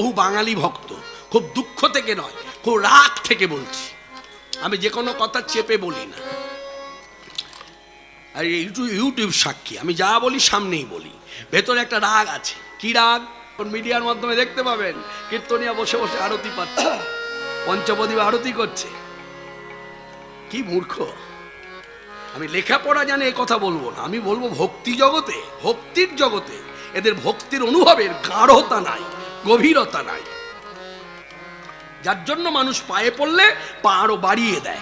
বহু বাঙালি ভক্ত, খুব দুঃখ থেকে নয়, খুব রাগ থেকে বলছি। আমি যে কোনো কথা চেপে বলি না। আর ইউটিউব ইউটিউব সাক্ষী, আমি যা বলি সামনেই বলি। ভেতরে একটা রাগ আছে। কি রাগ? মিডিয়ার মাধ্যমে দেখতে পাবেন? কীর্তনিয়া বসে বসে আরতি পাচ্ছে। পঞ্চপদীপ আরতি করছে। কি মূর্খ। আমি লেখাপড়া জানে এ কথা বলব না। আমি বলব ভক্তি জগতে, ভক্তির জগতে, এদের ভক্তির অনুভবের গাঢ়তা নাই। গভীরতা নাই। যার জন্য মানুষ পায়ে পড়লে পা আরও বাড়িয়ে দেয়।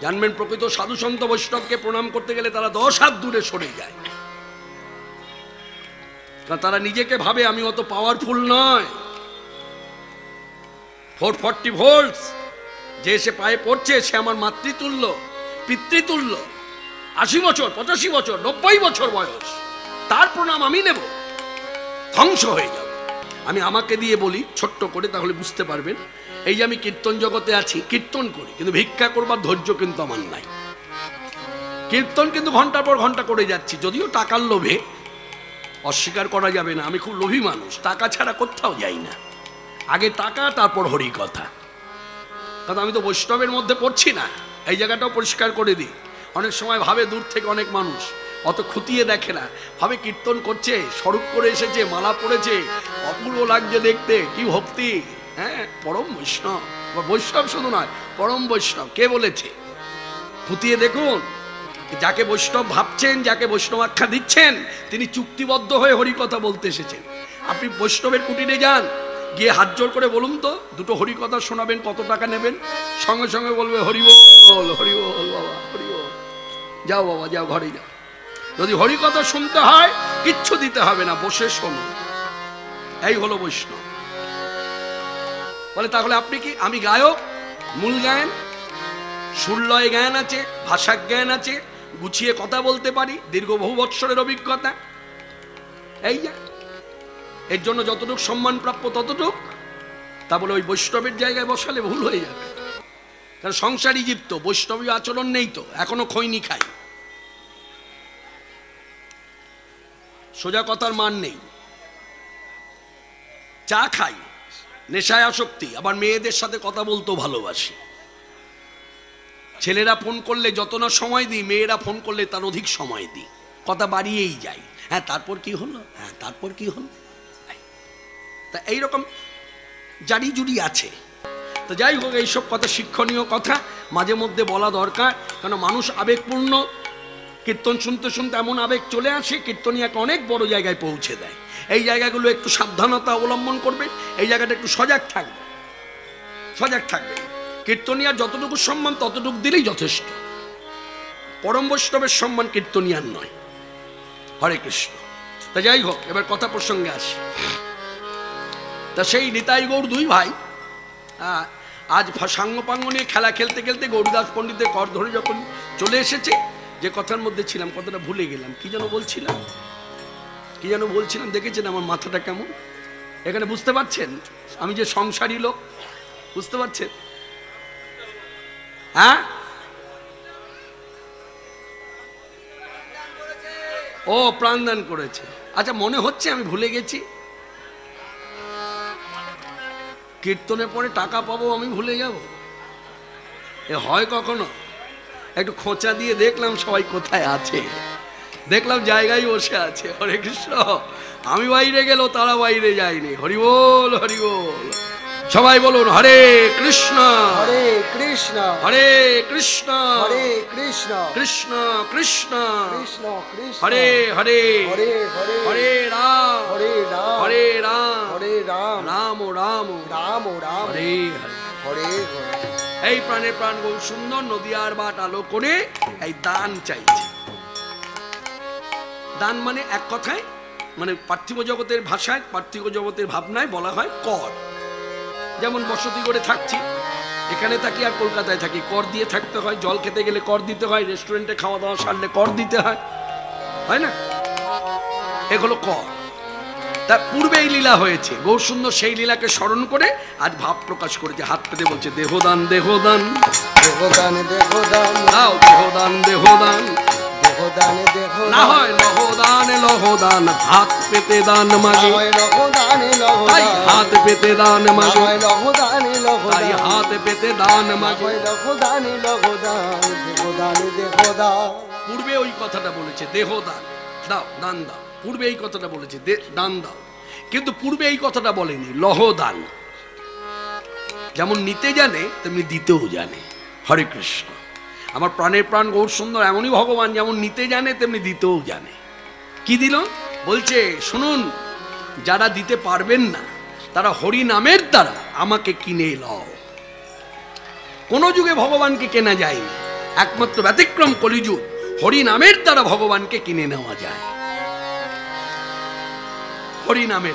জানবেন প্রকৃত সাধু সন্ত বৈষ্ণবকে প্রণাম করতে গেলে তারা দশ হাত দূরে সরে যায়। তারা নিজেকে ভাবে, আমি অত পাওয়ারফুল নয়। ফোর ফর্টি ভোল্টস, যে সে পায়ে পড়ছে, সে আমার মাতৃতুল্য, পিতৃতুল্য। আশি বছর, পঁচাশি বছর, নব্বই বছর বয়স। তার প্রণাম আমি নেব। ধ্বংস হয়ে যাবে। আমি আমাকে দিয়ে বলি, ছোট্ট করে, তাহলে বুঝতে পারবেন। এই যে আমি কীর্তন জগতে আছি, কীর্তন করি, কিন্তু ভিক্ষা করবার ধৈর্য কিন্তু আমার নাই। কীর্তন কিন্তু ঘণ্টার পর ঘণ্টা করে যাচ্ছি, যদিও টাকার লোভে। অস্বীকার করা যাবে না, আমি খুব লোভী মানুষ, টাকা ছাড়া কোথাও যাই না। আগে টাকা, তারপর হরি কথা কারণ আমি তো বৈষ্ণবের মধ্যে পড়ছি না, এই জায়গাটাও পরিষ্কার করে দিই। অনেক সময় ভাবে, দূর থেকে অনেক মানুষ। অত খুঁটিয়ে দেখে না। ভাবে কীর্তন করছে, স্বরূপ করে এসেছে, মালা পড়েছে অপূর্ব লাগছে দেখতে, কি ভক্তি। হ্যাঁ পরম বৈষ্ণব। বৈষ্ণব শুধু নয়, পরম বৈষ্ণব। কে বলেছে? খুঁটিয়ে দেখুন। যাকে বৈষ্ণব ভাবছেন, যাকে বৈষ্ণব আখ্যা দিচ্ছেন, তিনি চুক্তিবদ্ধ হয়ে হরিকথা বলতে এসেছেন। আপনি বৈষ্ণবের কুটিরে যান, গিয়ে হাত জোর করে বলুন তো, দুটো হরিকথা শোনাবেন, কত টাকা নেবেন? সঙ্গে সঙ্গে বলবে, হরি বল, হরি বাবা, হরি বল। যাও বাবা, যাও, ঘরে যাও। যদি হরিকথা শুনতে হয়, কিচ্ছু দিতে হবে না, বসে শোনো। এই হলো বৈষ্ণব। বলে, তাহলে আপনি কি, আমি গায়ক? মূল গায়ন সুরলয় জ্ঞান আছে ভাষা জ্ঞান আছে, গুছিয়ে কথা বলতে পারি, দীর্ঘ বহু বৎসরের অভিজ্ঞতা। এই যা, এর জন্য যতটুকু সম্মান প্রাপ্য ততটুক। তা বলে, ওই বৈষ্ণবের জায়গায় বসালে ভুল হয়ে যাবে। কারণ সংসারী জীপ্ত বৈষ্ণবীয় আচরণ নেই তো, এখনও খৈনি খাই সোজা কথার মান নেই। চা খাই, নেশায় আসক্তি, আবার মেয়েদের সাথে কথা বলতেও ভালোবাসি। ছেলেরা ফোন করলে যত না সময় দিই, মেয়েরা ফোন করলে তার অধিক সময় দিই। কথা বাড়িয়েই যাই। হ্যাঁ তারপর কি হলো? হ্যাঁ তারপর কি হলো? তা এইরকম জারি জুড়ি আছে। তো যাই হোক, এইসব কথা শিক্ষণীয় কথা। মাঝে মধ্যে বলা দরকার, কেন মানুষ আবেগপূর্ণ কীর্তন শুনতে শুনতে এমন আবেগ চলে আসে, কীর্তনিয়াকে অনেক বড় জায়গায় পৌঁছে দেয়। এই জায়গাগুলো একটু সাবধানতা অবলম্বন করবে, এই জায়গাটা একটু সজাগ থাকবে। সজাগ থাকবে। কীর্তনিয়ার যতটুকু সম্মান, ততটুকু দিলেই যথেষ্ট। পরম বৈষ্ণবের সম্মান কীর্তনিয়ার নয়। হরে কৃষ্ণ। তা যাই হোক, এবার কথা প্রসঙ্গে আসি। তা সেই নিতাই গৌর দুই ভাই আজ সাঙ্গপাঙ্গ নিয়ে খেলা খেলতে খেলতে গৌরদাস পণ্ডিতের কর ধরে যখন চলে এসেছে যে কথার মধ্যে ছিলাম কথাটা ভুলে গেলাম, কি যেন বলছিলাম? কি যেন বলছিলাম, দেখেছেন আমার মাথাটা কেমন? এখানে বুঝতে পারছেন? আমি যে সংসারী লোক, বুঝতে পারছেন? হ্যাঁ? ও, প্রাণদান করেছে। আচ্ছা মনে হচ্ছে আমি ভুলে গেছি? কীর্তনের পরে টাকা পাবো, আমি ভুলে যাব? এ হয় কখনো? একটু খোঁচা দিয়ে দেখলাম সবাই কোথায় আছে। দেখলাম জায়গায় বসে আছে। হরে কৃষ্ণ আমি বাইরে গেল তারা বাইরে যায়নি। হরি বল হরি বল। সবাই বলুন হরে কৃষ্ণ। হরে কৃষ্ণ। হরে কৃষ্ণ। হরে কৃষ্ণ। কৃষ্ণ কৃষ্ণ। কৃষ্ণ হরে হরে। হরে হরে। হরে রাম। হরে রাম। হরে রাম। হরে রাম। রাম রাম। রাম রাম। হরে হরে। হরে হরে। এই প্রাণে প্রাণ গৌ, সুন্দর নদিয়ার বাট আলো করে এই দান চাইছে। দান মানে এক কথায় মানে পার্থিব জগতের ভাষায়, পার্থিব জগতের ভাবনায় বলা হয় কর। যেমন বসতি করে থাকছি, এখানে থাকি আর কলকাতায় থাকি। কর দিয়ে থাকতে হয়, জল খেতে গেলে কর দিতে হয় রেস্টুরেন্টে খাওয়া দাওয়া সারলে কর দিতে হয়। হয় না? এগুলো কর। তার পূর্বে এই লীলা হয়েছে। গৌরসুন্দর সেই লীলাকে স্মরণ করে আজ ভাব প্রকাশ করেছে। হাত পেতে বলছে দেহদান দেহদান। দেবদান দেবদান দাও দেহদান দেহদান। লহদান দেখো না হয় লহদান লহদান। হাত পেতে দান মাগে। হয় লহদান লহদান। হাত পেতে দান মাগে। হয় লহদান লহদান। হাত পেতে দান মাগে। লহদান লহদান দেখো দান দেখো দান পূর্বে ওই কথাটা বলেছে দেহদান। দাও দান দাও। পূর্বে এই কথাটা বলেছে দান দাও। কিন্তু পূর্বে এই কথাটা বলেনি, লহ দান। যেমন নিতে জানে, তেমনি দিতেও জানে। হরে কৃষ্ণ। আমার প্রাণের প্রাণ গৌর সুন্দর, এমনই ভগবান যেমন নিতে জানে, তেমনি দিতেও জানে। কি দিল? বলছে, শুনুন, যারা দিতে পারবেন না, তারা হরি নামের দ্বারা আমাকে কিনে লও। কোন যুগে ভগবানকে কেনা যায়নি। একমাত্র ব্যতিক্রম কলিযুগ, হরি নামের দ্বারা ভগবানকে কিনে নেওয়া যায়। হরি নামের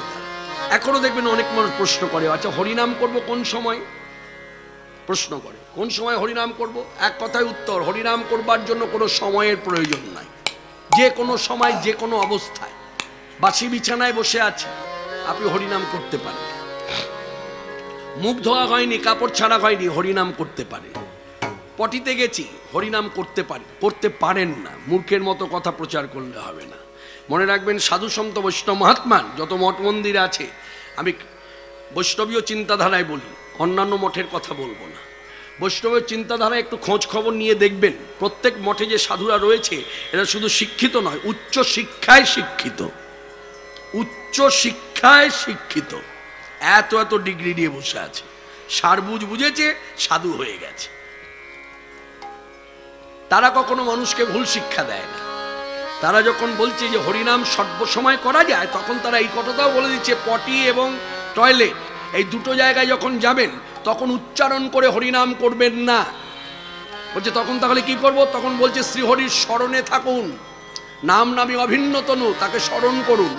এখনও দেখবেন অনেক মানুষ প্রশ্ন করে আচ্ছা হরিনাম করব কোন সময়? প্রশ্ন করে, কোন সময় হরিনাম করব? এক কথায় উত্তর, হরিনাম করবার জন্য কোনো সময়ের প্রয়োজন নাই। যে কোনো সময়, যে কোনো অবস্থায়। বাসি বিছানায় বসে আছে, আপনি হরিনাম করতে পারেন। মুখ ধোয়া হয়নি, কাপড় ছাড়া হয়নি, হরিনাম করতে পারে পটিতে গেছি, হরিনাম করতে পারি, করতে পারেন না। মূর্খের মতো কথা প্রচার করলে হবে না। মনে রাখবেন সাধু সন্ত বৈষ্ণব মহাত্মান যত মঠ মন্দির আছে, আমি বৈষ্ণবীয় চিন্তাধারায় বলি, অন্যান্য মঠের কথা বলব না। বৈষ্ণবের চিন্তাধারায় একটু খোঁজ খবর নিয়ে দেখবেন, প্রত্যেক মঠে যে সাধুরা রয়েছে, এরা শুধু শিক্ষিত নয়, উচ্চ শিক্ষায় শিক্ষিত। উচ্চ শিক্ষায় শিক্ষিত। এত এত ডিগ্রি নিয়ে বসে আছে। সার বুঝ বুঝেছে, সাধু হয়ে গেছে। তারা কখনো মানুষকে ভুল শিক্ষা দেয় না। তারা যখন বলছে যে হরিনাম সর্বসময় করা যায়, তখন তারা এই কথাটাও বলে দিচ্ছে, পটি এবং টয়লেট। এই দুটো জায়গায় যখন যাবেন, তখন উচ্চারণ করে হরিনাম করবেন না। বলছে, তখন তাহলে কি করব? তখন বলছে, শ্রীহরির স্মরণে থাকুন। নাম নামে অভিন্ন তনু, তাকে স্মরণ করুন।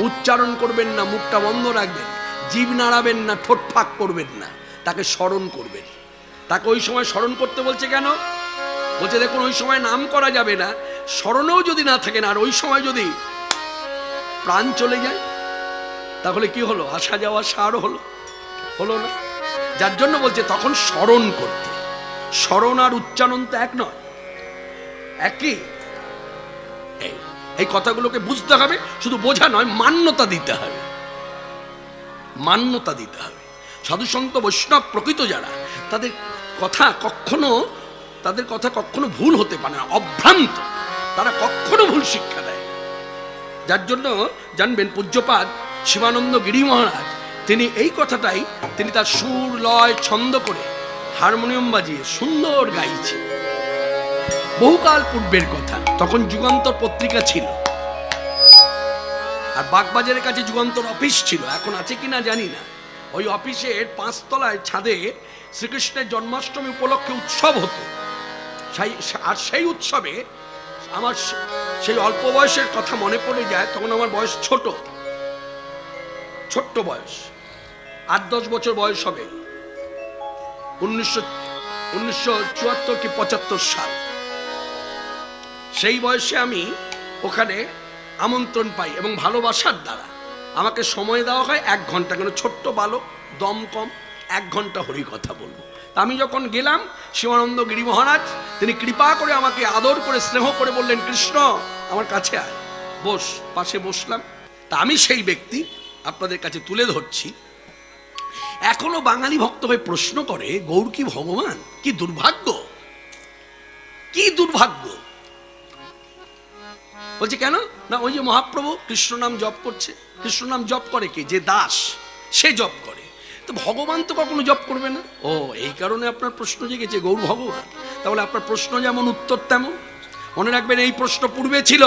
উচ্চারণ করবেন না, মুখটা বন্ধ রাখবেন। জীব নাড়াবেন না, ঠোঁট ফাঁক করবেন না, তাকে স্মরণ করবেন। তাকে ওই সময় স্মরণ করতে বলছে কেন? বলছে, দেখুন, ওই সময় নাম করা যাবে না, স্মরণেও যদি না থাকেন, আর ওই সময় যদি প্রাণ চলে যায়, তাহলে কি হলো? আসা যাওয়া সার হলো হলো না। যার জন্য বলছে, তখন স্মরণ করতে। স্মরণ আর উচ্চারণ তো এক নয়, একই। এই কথাগুলোকে বুঝতে হবে, শুধু বোঝা নয়, মান্যতা দিতে হবে। মান্যতা দিতে হবে। সাধু সন্ত বৈষ্ণব প্রকৃত যারা, তাদের কথা কখনো তাদের কথা কখনো ভুল হতে পারে না, অভ্রান্ত। তারা কখনো ভুল শিক্ষা দেয় যার জন্য জানবেন পূজ্যপাদ শিবানন্দ গিরি মহারাজ, তিনি এই কথাটাই তিনি তার সুর, লয়, ছন্দ করে হারমোনিয়াম বাজিয়ে সুন্দর গাইছে বহুকাল পূর্বের কথা, তখন যুগান্তর পত্রিকা ছিল। আর বাগবাজারের কাছে যুগান্তর অফিস ছিল, এখন আছে কিনা জানি না। ওই অফিসের পাঁচতলায় ছাদে শ্রীকৃষ্ণের জন্মাষ্টমী উপলক্ষে উৎসব হতো। আর সেই উৎসবে আমার সেই অল্প বয়সের কথা মনে পড়ে যায়, তখন আমার বয়স ছোট। ছোট্ট বয়স। আট দশ বছর বয়স হবে। উনিশশো উনিশশো চুয়াত্তর কি পঁচাত্তর সাল। সেই বয়সে আমি ওখানে আমন্ত্রণ পাই এবং ভালোবাসার দ্বারা আমাকে সময় দেওয়া হয় এক ঘণ্টা। কেন ছোট্ট বালক, দম কম, এক ঘণ্টা হরি কথা বলব। আমি যখন গেলাম, শিবানন্দ গিরি মহারাজ, তিনি কৃপা করে আমাকে আদর করে, স্নেহ করে বললেন, কৃষ্ণ, আমার কাছে আয়। বস, পাশে বসলাম। তা আমি সেই ব্যক্তি আপনাদের কাছে তুলে ধরছি। এখনও বাঙালি ভক্ত হয়ে প্রশ্ন করে, গৌর কি ভগবান? কি দুর্ভাগ্য? কি দুর্ভাগ্য? বলছে, কেন? না, ওই যে মহাপ্রভু কৃষ্ণ নাম জপ করছে। কৃষ্ণ নাম জপ করে কি? যে দাস, সে জপ করে। তো ভগবান তো কখনো জপ করবে না। ও, এই কারণে আপনার প্রশ্ন জেগেছে, গৌর ভগবান। তাহলে আপনার প্রশ্ন যেমন, উত্তর তেমন। মনে রাখবেন, এই প্রশ্ন পূর্বে ছিল,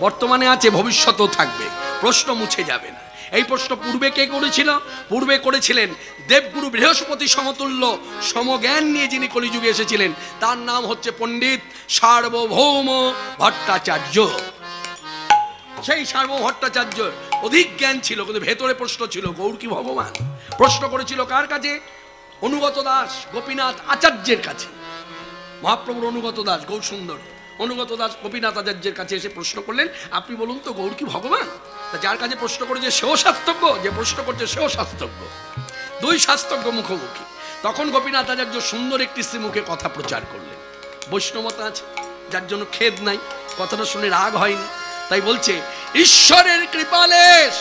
বর্তমানে আছে, ভবিষ্যতেও থাকবে। প্রশ্ন মুছে যাবে না। এই প্রশ্ন পূর্বে কে করেছিল? পূর্বে করেছিলেন দেবগুরু বৃহস্পতি সমতুল্য সমজ্ঞান নিয়ে যিনি কলিযুগে এসেছিলেন, তার নাম হচ্ছে পণ্ডিত সার্বভৌম ভট্টাচার্য। সেই সার্বভৌম ভট্টাচার্য অধিক জ্ঞান ছিল, কিন্তু ভেতরে প্রশ্ন ছিল, গৌর কি ভগবান? প্রশ্ন করেছিল কার কাছে? অনুগত দাস, গোপীনাথ আচার্যের কাছে। মহাপ্রভুর অনুগত দাস, গৌর সুন্দর। অনুগত দাস, গোপীনাথ আচার্যের কাছে এসে প্রশ্ন করলেন, আপনি বলুন তো, গৌর কি ভগবান? তা যার কাছে প্রশ্ন করেছে সেও শাস্ত্রজ্ঞ? যে প্রশ্ন করছে, সেও শাস্ত্রজ্ঞ। দুই শাস্ত্রজ্ঞ মুখোমুখি। তখন গোপীনাথ আচার্য সুন্দর একটি শ্রীমুখে কথা প্রচার করলেন। বৈষ্ণবতা আছে, যার জন্য খেদ নাই, কথাটা শুনে রাগ হয়নি। তাই বলছে, ঈশ্বরের কৃপালেশ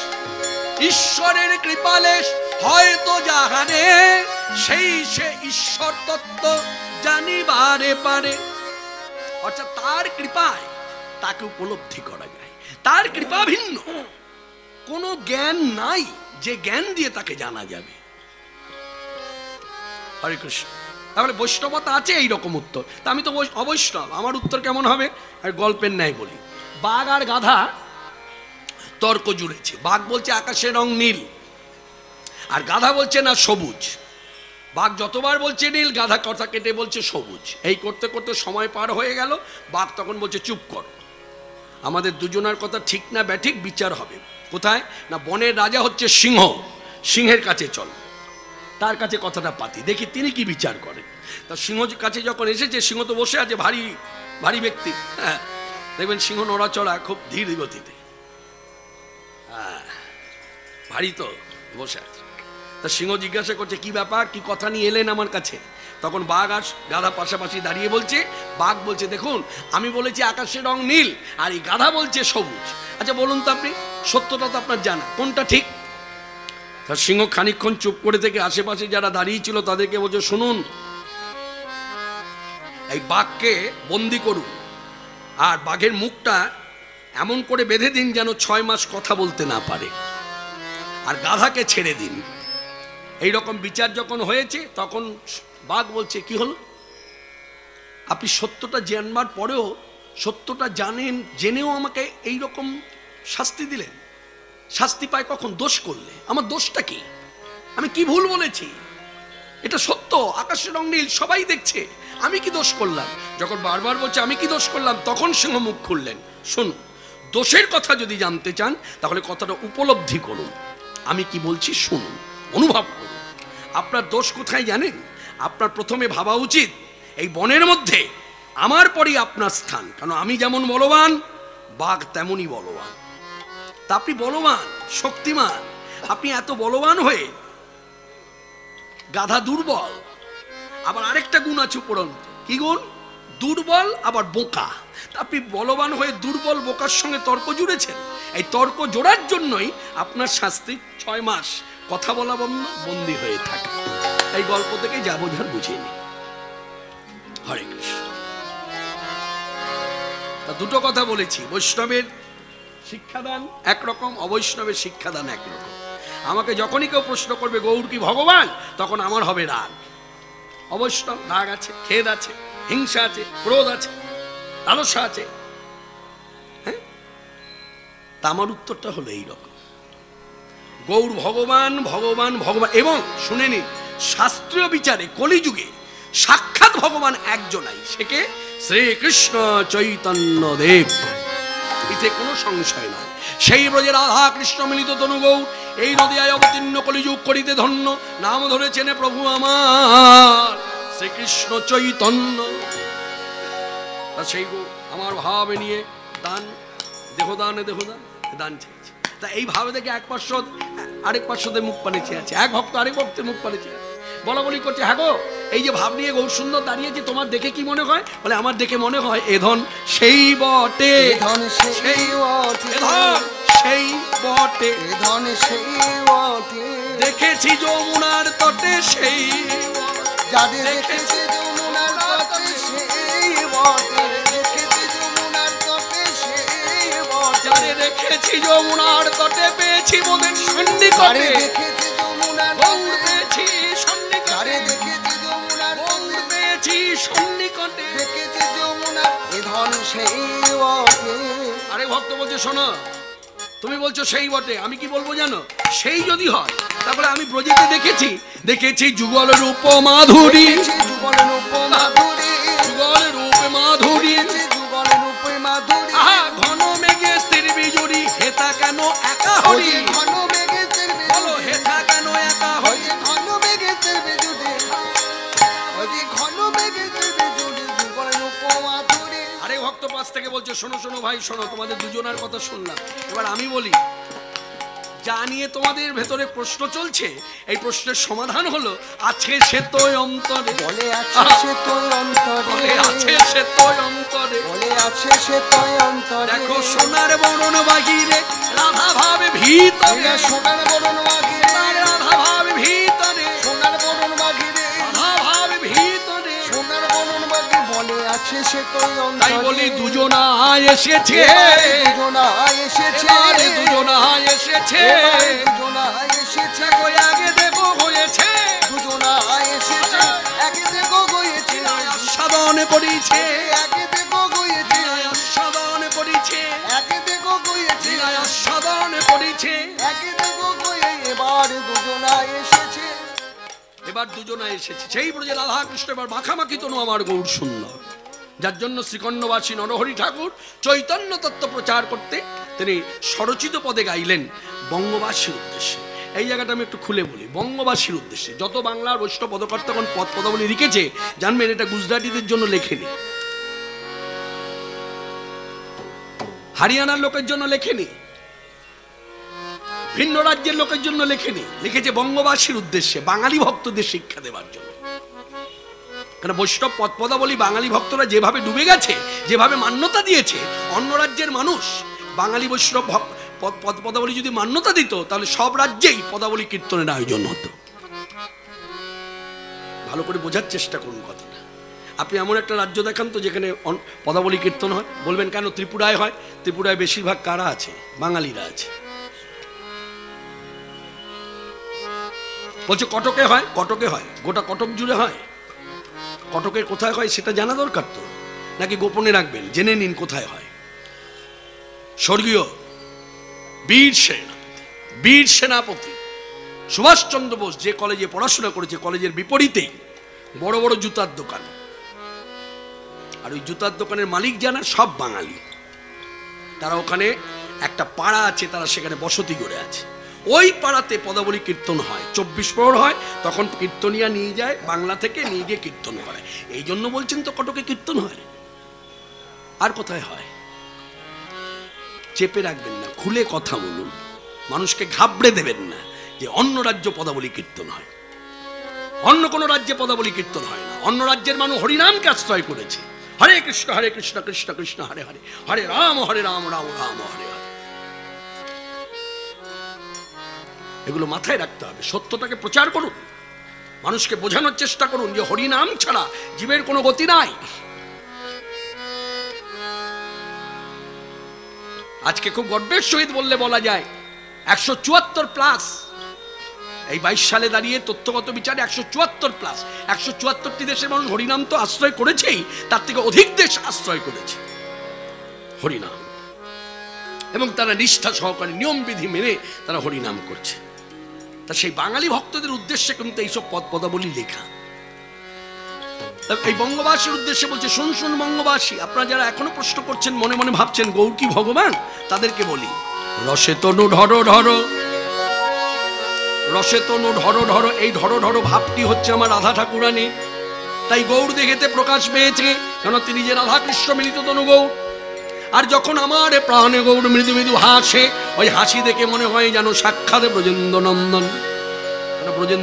ঈশ্বরের কৃপালেশ হয়তো যাহারে সেই সে ঈশ্বর তত্ত্ব জানিবারে পারে। অর্থাৎ তার কৃপায় তাকে উপলব্ধি করা যায়। তার কৃপা ভিন্ন। কোনো জ্ঞান নাই যে জ্ঞান দিয়ে তাকে জানা যাবে। হরে কৃষ্ণ। তাহলে বৈষ্ণবতা আছে এই রকম উত্তর। তা আমি তো অবৈষ্ণব। আমার উত্তর কেমন হবে? আর গল্পের ন্যায় বলি। বাঘ আর গাধা তর্ক জুড়েছে। বাঘ বলছে আকাশের রং নীল, আর গাধা বলছে না সবুজ। বাঘ যতবার বলছে নীল, গাধা কথা কেটে বলছে সবুজ। এই করতে করতে সময় পার হয়ে গেল, বাঘ তখন বলছে, চুপ করো। আমাদের দুজনের কথা ঠিক না ব্যাঠিক, বিচার হবে। কোথায়? না বনের রাজা হচ্ছে সিংহ। সিংহের কাছে চল। তার কাছে কথাটা পাতি। দেখি তিনি কি বিচার করেন। তা সিংহ কাছে যখন এসেছে, সিংহ তো বসে আছে, ভারী ভারী ব্যক্তি। হ্যাঁ দেখবেন সিংহ নড়াচড়া খুব ধীর গতিতে। হ্যাঁ, ভারী তো বসে আছে। তা সিংহ জিজ্ঞাসা করছে কি ব্যাপার? কি কথা নিয়ে এলেন আমার কাছে? তখন বাঘ আর গাধা পাশাপাশি দাঁড়িয়ে বলছে বাঘ বলছে দেখুন আমি বলেছি আকাশের রং নীল আর এই গাধা বলছে সবুজ। আচ্ছা বলুন তো আপনি সত্যটা তো আপনার জানা কোনটা ঠিক? তা সিংহ খানিকক্ষণ চুপ করে থেকে আশেপাশে যারা দাঁড়িয়ে ছিল তাদেরকে বলছে শুনুন এই বাঘকে বন্দি করুন। আর বাঘের মুখটা এমন করে বেঁধে দিন যেন ছয় মাস কথা বলতে না পারে। আর গাধাকে ছেড়ে দিন। এই রকম বিচার যখন হয়েছে, তখন বাঘ বলছে, কি হলো? আপনি সত্যটা জানবার পরেও সত্যটা জানেন, জেনেও আমাকে এই রকম শাস্তি দিলেন। শাস্তি পায় কখন? দোষ করলে। আমার দোষটা কি? আমি কি ভুল বলেছি? এটা সত্য। আকাশের রং নীল, সবাই দেখছে। আমি কি দোষ করলাম? যখন বারবার বলছে, আমি কি দোষ করলাম? তখন সিংহ মুখ খুললেন। শুনুন, দোষের কথা যদি জানতে চান, তাহলে কথাটা উপলব্ধি করুন। আমি কি বলছি শুনুন, অনুভব করুন। আপনার দোষ কোথায় জানেন? আপনার প্রথমে ভাবা উচিত, এই বনের মধ্যে আমার পরই আপনার স্থান। কারণ আমি যেমন বলবান, বাঘ তেমনই বলবান। তা আপনি বলবান, শক্তিমান। আপনি এত বলবান হয়ে গাধা দুর্বল আবার আরেকটা গুণ আছে উপরন্ত কি গুণ? দুর্বল, আবার বোকা। আপনি বলবান হয়ে দুর্বল, বোকার সঙ্গে তর্ক জুড়েছেন? এই তর্ক জোড়ার জন্যই আপনার শাস্তি ছয় মাস। কথা বলা বন্দি হয়ে থাকে। এই গল্প থেকে যা বোঝার বুঝিয়ে নি হরে কৃষ্ণ। তা দুটো কথা বলেছি। বৈষ্ণবের শিক্ষাদান একরকম, অবৈষ্ণবের শিক্ষাদান একরকম। আমাকে যখনই কেউ প্রশ্ন করবে, গৌর কি ভগবান? তখন আমার হবে রাগ। অবৈষ্ণব, রাগ আছে, খেদ আছে, হিংসা আছে, ক্রোধ আছে লালসা আছে। হ্যাঁ? তা আমার উত্তরটা হলো এইরকম। গৌর ভগবান ভগবান ভগবান, এবং শুনে নিন, শাস্ত্রীয় বিচারে কলিযুগে সাক্ষাৎ ভগবান একজনাই সেকে শ্রীকৃষ্ণ চৈতন্য দেব। এতে কোনো সংশয় নয়। সেই ব্রজে রাধা কৃষ্ণ মিলিত তনুগৌ এই নদিয়ায় অবতীর্ণ কলিযুগ করিতে ধন্য, নাম ধরেছেন প্রভু আমার। শ্রীকৃষ্ণ চৈতন্য। তা সেই গো আমার ভাবে নিয়ে দান দেহদানে দেহদান দান চেয়েছে। তা এই ভাবে দেখে এক পার্শ্বদ আরেক পার্শ্বদের মুখ পানে চেয়ে আছে। এক ভক্ত আরেক ভক্তের মুখ পানে চেয়ে আছে। বলা বলি করছে হ্যাঁ গো এই যে ভাব নিয়ে গৌর সুন্দর দাঁড়িয়েছে তোমার দেখে কি মনে হয়? বলে আমার দেখে মনে হয় এ ধন সেই বটে। ধন সেই বটে। ধন সেই বটে। ধন সেই বটে। দেখেছি যমুনার তটে সেই যাদের দেখেছে যমুনার তটে সেই বটে দেখেছে যমুনার তটে সেই বটে যারে দেখেছি যমুনার তটে পেয়েছি মোদের সন্নিকটে। দেখেছে যমুনার তটে পেয়েছি সন্নিকটে। দেখেছে যমুনার গৌর পেয়েছি সন্নিকটে। দেখেছে যমুনার এ ধন সেই বটে আরে ভক্ত বলছে শোনো তুমি বলছো সেই বটে, আমি কি বলব জানো? সেই যদি হয়, তারপরে আমি ব্রজেতে দেখেছি দেখেছি যুগল রূপ মাধুরী। যুগল রূপ মাধুরী। যুগল রূপ মাধুরী যুগল রূপ মাধুরী ঘন মেঘে স্থির হেতা কেন একা হরি? ঘন মেঘে স্থির বলো, হেতা কেন একা হরি? পাশ থেকে বলছে শোনো শোনো ভাই শোনো তোমাদের দুজনের কথা শুনলাম। এবার আমি বলি যা নিয়ে তোমাদের ভেতরে প্রশ্ন চলছে এই প্রশ্নের সমাধান হলো আছে সে তো অন্তরে। বলে আছে সে তোর বলে আছে সে তো অন্তরে। বলে আছে সে তোর অন্তরে। দেখো সোনার বরণ বাহিরে রাধা ভাবে ভিতরে সোনার বরণ মাগিরে তাই বলি দুজনা এসেছে। দুজনা এসেছে। দুজনা এসেছে। দুজনা এসেছে। আগে হয়েছে। দুজনা এসেছে। আস্বাদন করিছে। এবার দুজনা এসেছে। এবার দুজনা এসেছে। সেই ব্রজে রাধা কৃষ্ণ এবার মাখামাখি তনু আমার গৌর সুন্দর। যার জন্য শ্রীকণ্ডবাসী নরহরি ঠাকুর চৈতন্য তত্ত্ব প্রচার করতে তিনি স্বরচিত পদে গাইলেন বঙ্গবাসীর উদ্দেশ্যে। এই জায়গাটা আমি একটু খুলে বলি, বঙ্গবাসীর উদ্দেশ্যে। যত বাংলার বৈষ্ণব পদকর্তাগণ পদ পদাবলী লিখেছে, জানবেন এটা গুজরাটিদের জন্য লেখেনি। হারিয়ানার লোকের জন্য লেখেনি। ভিন্ন রাজ্যের লোকের জন্য লেখেনি। লিখেছে বঙ্গবাসীর উদ্দেশ্যে, বাঙালি ভক্তদের শিক্ষা দেওয়ার জন্য। কারণ বৈষ্ণব পদ পদাবলী বাঙালি ভক্তরা যেভাবে ডুবে গেছে, যেভাবে মান্যতা দিয়েছে, অন্য রাজ্যের মানুষ বাঙালি বৈষ্ণব ভক- পদ- পদ পদাবলী যদি মান্যতা দিত, তাহলে সব রাজ্যেই পদাবলী কীর্তনের আয়োজন হতো। ভালো করে বোঝার চেষ্টা করুন কথাটা। আপনি এমন একটা রাজ্য দেখান তো যেখানে পদাবলী কীর্তন হয়। বলবেন কেন ত্রিপুরায় হয়? ত্রিপুরায় বেশিরভাগ কারা আছে? বাঙালিরা আছে। বলছে কটকে হয়? কটকে হয়। গোটা কটক জুড়ে হয়। কটকের কোথায় হয় সেটা জানা দরকার তো? নাকি গোপনে রাখবেন? জেনে নিন কোথায় হয়। স্বর্গীয় বীর সেনাপতি বীর সেনাপতি সুভাষচন্দ্র বোস যে কলেজে পড়াশোনা করেছে, কলেজের বিপরীতেই বড় বড় জুতার দোকান। আর ওই জুতার দোকানের মালিক জানা সব বাঙালি। তারা ওখানে একটা পাড়া আছে, তারা সেখানে বসতি করে আছে। ওই পাড়াতে পদাবলী কীর্তন হয়। চব্বিশ প্রহর হয়, তখন কীর্তনিয়া নিয়ে যায়, বাংলা থেকে নিয়ে গিয়ে কীর্তন করে। এই জন্য বলছেন তো কটকে কীর্তন হয়। আর কোথায় হয়? চেপে রাখবেন না, খুলে কথা বলুন। মানুষকে ঘাবড়ে দেবেন না যে অন্য রাজ্য পদাবলী কীর্তন হয়। অন্য কোনো রাজ্যে পদাবলী কীর্তন হয় না। অন্য রাজ্যের মানুষ হরিনামকে আশ্রয় করেছে। হরে কৃষ্ণ হরে কৃষ্ণ কৃষ্ণ কৃষ্ণ, হরে হরে। হরে রাম হরে রাম রাম রাম, হরে হরে। এগুলো মাথায় রাখতে হবে। সত্যটাকে প্রচার করুন। মানুষকে বোঝানোর চেষ্টা করুন যে হরিনাম ছাড়া জীবের কোনো গতি নাই। আজকে খুব গর্বের সহিত বললে বলা যায়, একশো চুয়াত্তর প্লাস। এই বাইশ সালে দাঁড়িয়ে তথ্যগত বিচারে একশো চুয়াত্তর প্লাস। একশো চুয়াত্তরটি দেশের মানুষ হরিনাম তো আশ্রয় করেছেই, তার থেকে অধিক দেশ আশ্রয় করেছে। হরিনাম। এবং তারা নিষ্ঠা সহকারে নিয়মবিধি মেনে তারা হরিনাম করছে। তা সেই বাঙালি ভক্তদের উদ্দেশ্যে কিন্তু এইসব পদ পদাবলী লেখা। এই বঙ্গবাসীর উদ্দেশ্যে বলছে, শুন শুন বঙ্গবাসী, আপনারা যারা এখনও প্রশ্ন করছেন, মনে মনে ভাবছেন, গৌর কি ভগবান? তাদেরকে বলি, রসে তনু ঢরো ঢরো রসে তনু ঢরো ঢরো এই ঢরো ঢরো ভাবটি হচ্ছে আমার রাধা ঠাকুরানী তাই গৌর দেখেতে প্রকাশ পেয়েছে কেন তিনি যে রাধা কৃষ্ণ মিলিত তনু গৌর আর যখন আমার প্রাণে গৌর মৃদু মৃদু হাসে, ওই হাসি দেখে মনে হয় যেন সাক্ষাৎ ব্রজেন্দ্র নন্দন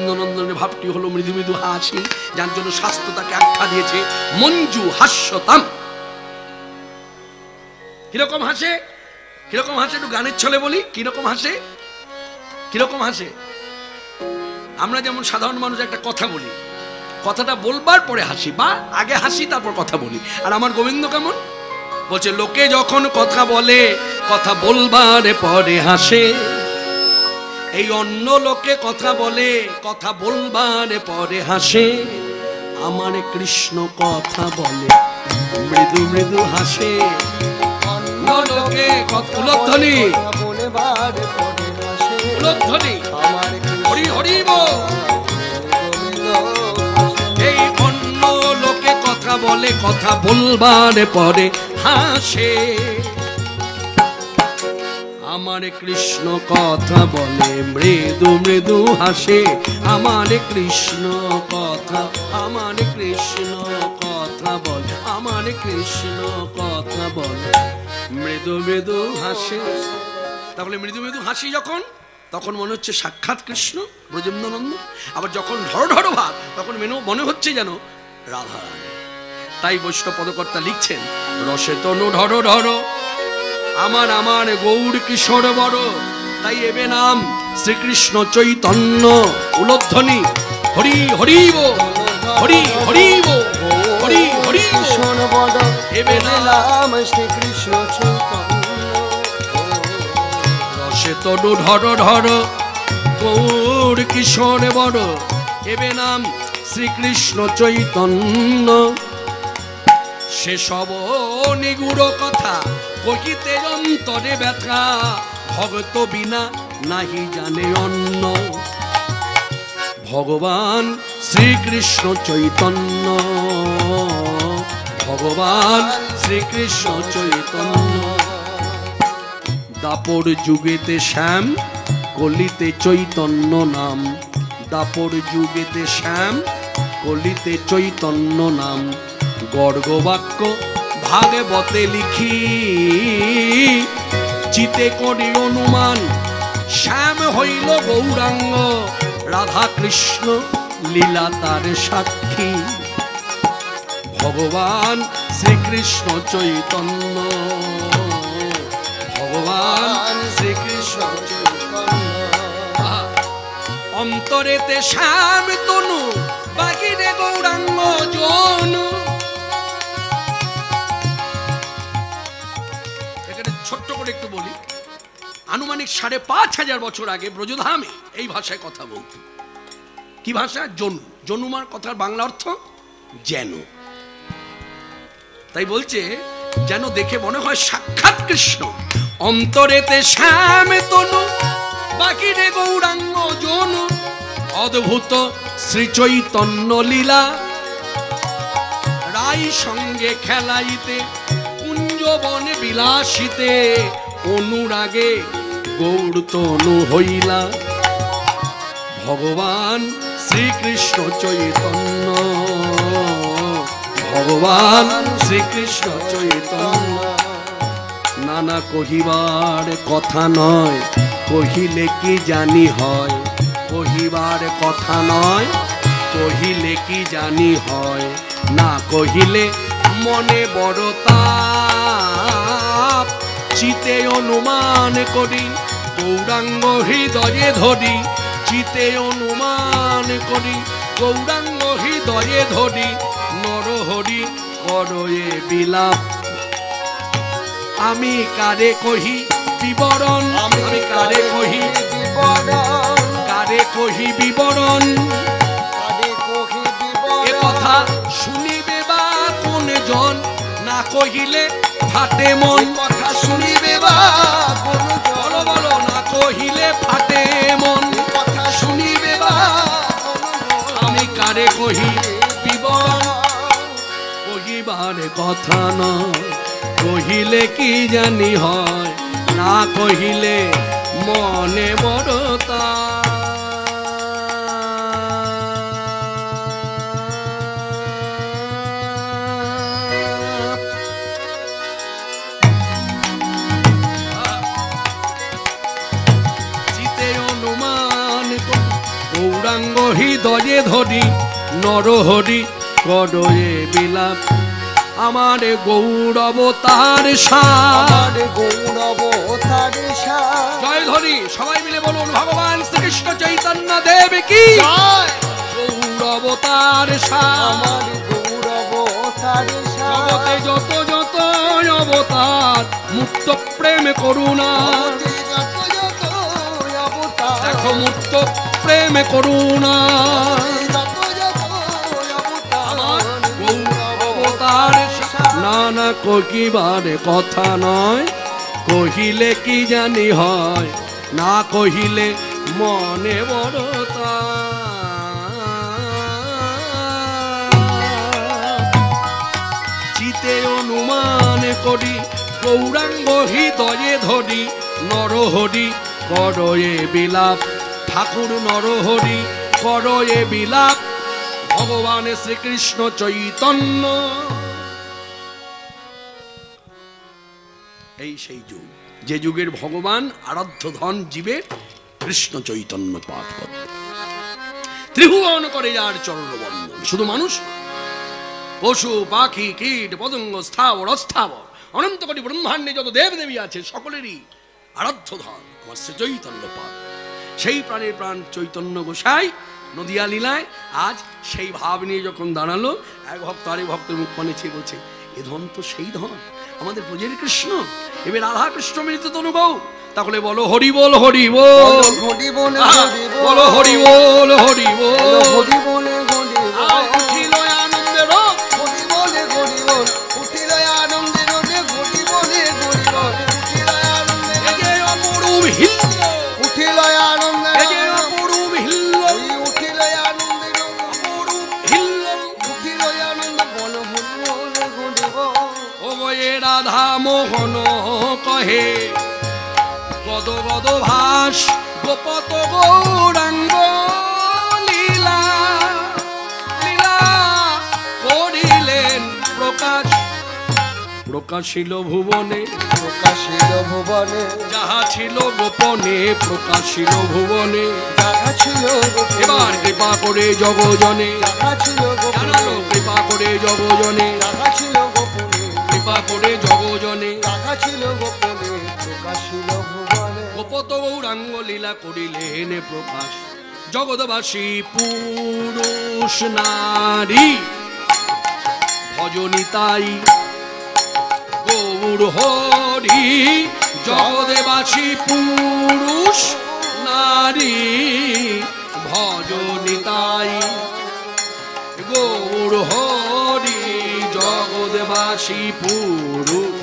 নন্দনের ভাবটি হলো মৃদু মৃদু হাসি, যার জন্য শাস্ত্র তাকে আখ্যা দিয়েছে, মঞ্জু হাস্যতাম। কীরকম হাসে? কীরকম হাসে একটু গানের ছলে বলি, কীরকম হাসে? কীরকম হাসে? আমরা যেমন সাধারণ মানুষ একটা কথা বলি, কথাটা বলবার পরে হাসি, বা আগে হাসি, তারপর কথা বলি। আর আমার গোবিন্দ কেমন? বলছে, লোকে যখন কথা বলে, কথা বলবার পরে হাসে। এই অন্য লোকে কথা বলে, কথা বলবার পরে হাসে। আমার কৃষ্ণ কথা বলে, মৃদু মৃদু হাসে। অন্য লোকে উলধ্বনি উলধ্বনি, হরি হরি এই অন্য লোকে কথা বলে, কথা বলবার পরে হাসে। আমার কৃষ্ণ কথা বলে, মৃদু মৃদু হাসে। আমার কৃষ্ণ কথা, আমার কৃষ্ণ কথা বলে, আমার কৃষ্ণ কথা বলে। মৃদু মৃদু হাসে। তাহলে মৃদু মৃদু হাসি যখন, তখন মনে হচ্ছে সাক্ষাৎ কৃষ্ণ, ব্রজেন্দ্রনন্দ। আবার যখন ঢড় ঢড় ভাব, তখন মেনু মনে হচ্ছে যেন রাধা রানী। তাই বৈষ্ণব পদকর্তা লিখছেন রসে তনু ঢর ঢর আমার আমার গৌর কিশোর বড় তাই এবে নাম শ্রীকৃষ্ণ চৈতন্য উলোধ্বনি হরি হরিব হরি হরিব হরি কৃষ্ণ বদ এবে না এলাম শ্রীকৃষ্ণ চৈতন্য। রসে তনু ঢর ঢর গৌর কিশোর বড় এবে নাম শ্রীকৃষ্ণ চৈতন্য। সেসব নিগুড় কথা কহিতে অন্তরে ব্যথা। ভগত বিনা নাহি জানে অন্য ভগবান শ্রীকৃষ্ণ চৈতন্য। ভগবান শ্রীকৃষ্ণ চৈতন্য। দাপর যুগেতে শ্যাম, কলিতে চৈতন্য নাম। দাপর যুগেতে শ্যাম, কলিতে চৈতন্য নাম। গর্গবাক্য ভাগবতে লিখি। চিতে করি অনুমান শ্যাম হইল গৌরাঙ্গ রাধা কৃষ্ণ লীলা তার সাক্ষী। ভগবান শ্রীকৃষ্ণ চৈতন্য। ভগবান শ্রীকৃষ্ণ চৈতন্য। অন্তরেতে শ্যাম তনু আনুমানিক সাড়ে পাঁচ হাজার বছর আগে ব্রজধামে এই ভাষায় কথা বলত। কি ভাষা? জনু। জনুমার কথার বাংলা অর্থ যেন। তাই বলছে, যেন দেখে মনে হয় সাক্ষাৎ কৃষ্ণ। অন্তরেতে শ্যাম তনু, বাকিরে গৌরাঙ্গ জনু। অদ্ভুত শ্রী চৈতন্য লীলা। রাই সঙ্গে খেলাইতে, কুঞ্জবনে বিলাসিতে, অনুরাগে গৌর তনু হইলা। ভগবান শ্রীকৃষ্ণ চৈতন্য। ভগবান শ্রীকৃষ্ণ চৈতন্য। নানা কহিবার কথা নয়, কহিলে কি জানি হয়। কহিবার কথা নয়, কহিলে কি জানি হয়। না কহিলে মনে বড় তাপ। চিতে অনুমান করি গৌরাঙ্গ হৃদয়ে ধরি চিতে অনুমান করি। গৌরাঙ্গ হৃদয়ে ধরি নরহরি করয়ে বিলাপ। আমি কারে কহি বিবরণ? আমি কারে কহি বিবরণ? কারে কহি বিবরণ? এ কথা শুনিবে বা কোন জন না কহিলে ফাটে মন। কথা শুনিবে বা কোন বলো কথা শুনিবে কহি বিবরণ কহিবার কথা নয়, কহিলে কি জানি হয়? না কহিলে মনে বড়তা গৌরাঙ্গ হৃদয়ে ধরি নরহরি করয়ে বিলাপ। আমার গৌরব তার সার। গৌরব তার সার। জয় ধরি সবাই মিলে বলুন ভগবান শ্রীকৃষ্ণ চৈতন্য দেব কি গৌরব তার সার। গৌরব তার সার। যত যত অবতার মুক্ত প্রেম করুণা। যত যত অবতার। দেখো মুক্ত প্রেম করুণা। যত যত আমার অবতার গৌরব অবতার না না, কহিবার কথা নয়। কহিলে কি জানি হয়, না কহিলে মনে বড়তা চিতে অনুমান করি, গৌরাঙ্গ হৃদয়ে ধরি, নরহরি করয়ে বিলাপ ঠাকুর নরহরি করয়ে বিলাপ। ভগবান শ্রীকৃষ্ণ চৈতন্য। এই সেই যুগ, যে যুগের ভগবান আরাধ্য ধন জীবের কৃষ্ণ চৈতন্য পাঠ পদ্ম ত্রিভুবন করে যার চরণ বন্ধন শুধু মানুষ পশু, পাখি, কীট, পতঙ্গ, স্থাবর, অস্থাবর, অনন্ত কোটি ব্রহ্মাণ্ডে যত দেব দেবী আছে, সকলেরই আরাধ্য ধন আমার শ্রী চৈতন্য পাঠ। সেই প্রাণের প্রাণ চৈতন্য গোসাই নদিয়া লীলায় আজ সেই ভাব নিয়ে যখন দাঁড়াল এক ভক্ত আরেক ভক্তের মুখ পানে চেয়ে বলছে এ ধন তো সেই ধন আমাদের ব্রজের কৃষ্ণ এবার রাধা কৃষ্ণ মিলিত তনুবৌ তাহলে বলো হরি বল হরি বল। হরি বলে বলো। হরি বল হরি বল। হরি বলে বল। উঠিল আনন্দের হরি বলে হরি বল। উঠিল আনন্দের হরি বলে হরি বল। উঠিল আনন্দের রাধা মোহন কহে গদ গদ ভাস গোপত গৌরাঙ্গ লীলা লীলা করিলেন প্রকাশ। প্রকাশিল ভুবনে প্রকাশিল ভুবনে যাহা ছিল গোপনে প্রকাশিল ভুবনে। যাহা ছিল এবার কৃপা করে জগজনে। যাহা ছিল জানালো কৃপা করে জগজনে। যাহা ছিল গোপনে। কৃপা করে জগজনে। যাহা ছিল গোপনে প্রকাশিল ভুবনে গোপত গৌরাঙ্গ লীলা করিলেন প্রকাশ। জগৎবাসী পুরুষ নারী ভজনিতাই গৌর হরি জগদেবাসী পুরুষ নারী ভজনিতাই গৌর হরি জগদেবাসী পুরুষ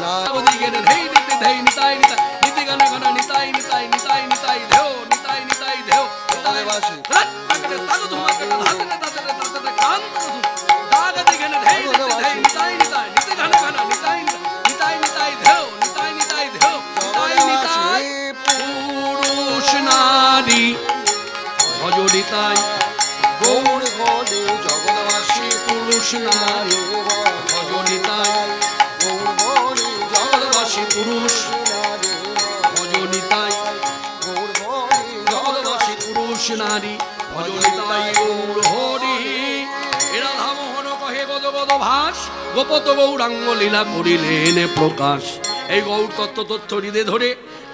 না ওদিকে ধেই নিতে ধেই নিতাই নিতাই নিতে গানে গানা নিতাই নিতাই নিতাই নিতাই ধেও নিতাই নিতাই ধেও জগদেবাসী। রাত পাকড়ে তালু ধুমা কাটা ধাতে নে তাতে নে তাতে নে কান দাগ দিকে নে ধেই নিতে ধেই নিতাই নিতাই নিতে গানে গানা নিতাই নিতাই নিতাই ধেও নিতাই নিতাই ধেও নিতাই নিতাই পুরুষ নারী ভজ নিতাই গৌর ঘরে জগৎবাসী পুরুষ নারী। গদ গদ ভাস গোপত গৌরাঙ্গ লীলা করিলেন প্রকাশ। এই গৌর তত্ত্ব তথ্য হৃদে ধরে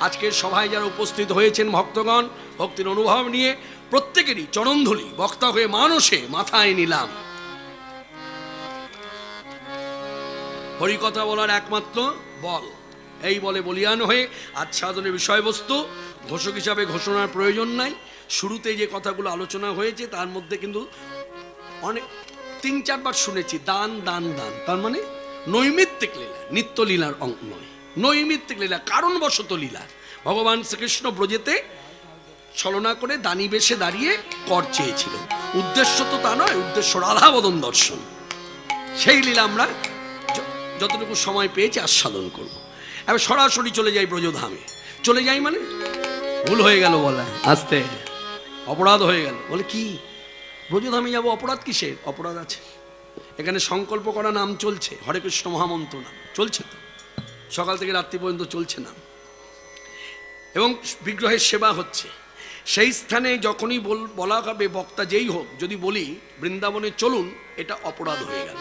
আজকের সভায় যারা উপস্থিত হয়েছেন ভক্তগণ, ভক্তির অনুভব নিয়ে প্রত্যেকেরই চরণধুলি, বক্তা হয়ে মানসে মাথায় নিলাম। হরিকথা বলার একমাত্র বল। এই বলে বলিয়ান হয়ে আচ্ছাদনের বিষয়বস্তু, ঘোষক হিসাবে ঘোষণার প্রয়োজন নাই। শুরুতে যে কথাগুলো আলোচনা হয়েছে, তার মধ্যে কিন্তু অনেক তিন চারবার শুনেছি, দান দান দান। তার মানে নৈমিত্তিক লীলা, নিত্য লীলার অঙ্গ নয়। নৈমিত্তিক লীলা, কারণবশত লীলা। ভগবান শ্রীকৃষ্ণ ব্রজেতে ছলনা করে দানি বেশে দাঁড়িয়ে কর চেয়েছিল। উদ্দেশ্য তো তা নয়, উদ্দেশ্য রাধাবদন দর্শন। সেই লীলা আমরা যতটুকু সময় পেয়েছি আস্বাদন করব। এবার সরাসরি চলে যাই ব্রজধামে। চলে যাই মানে ভুল হয়ে গেল বলা, আস্তে অপরাধ হয়ে গেল। বলে কি? ব্রজধামে যাব। অপরাধ কিসের? অপরাধ আছে। এখানে সংকল্প করা নাম চলছে। হরে কৃষ্ণ মহামন্ত্র নাম। চলছে তো? সকাল থেকে রাত্রি পর্যন্ত চলছে নাম। এবং বিগ্রহের সেবা হচ্ছে। সেই স্থানে যখনই বল, বলা হবে বক্তা যেই হোক, যদি বলি, বৃন্দাবনে চলুন, এটা অপরাধ হয়ে গেল।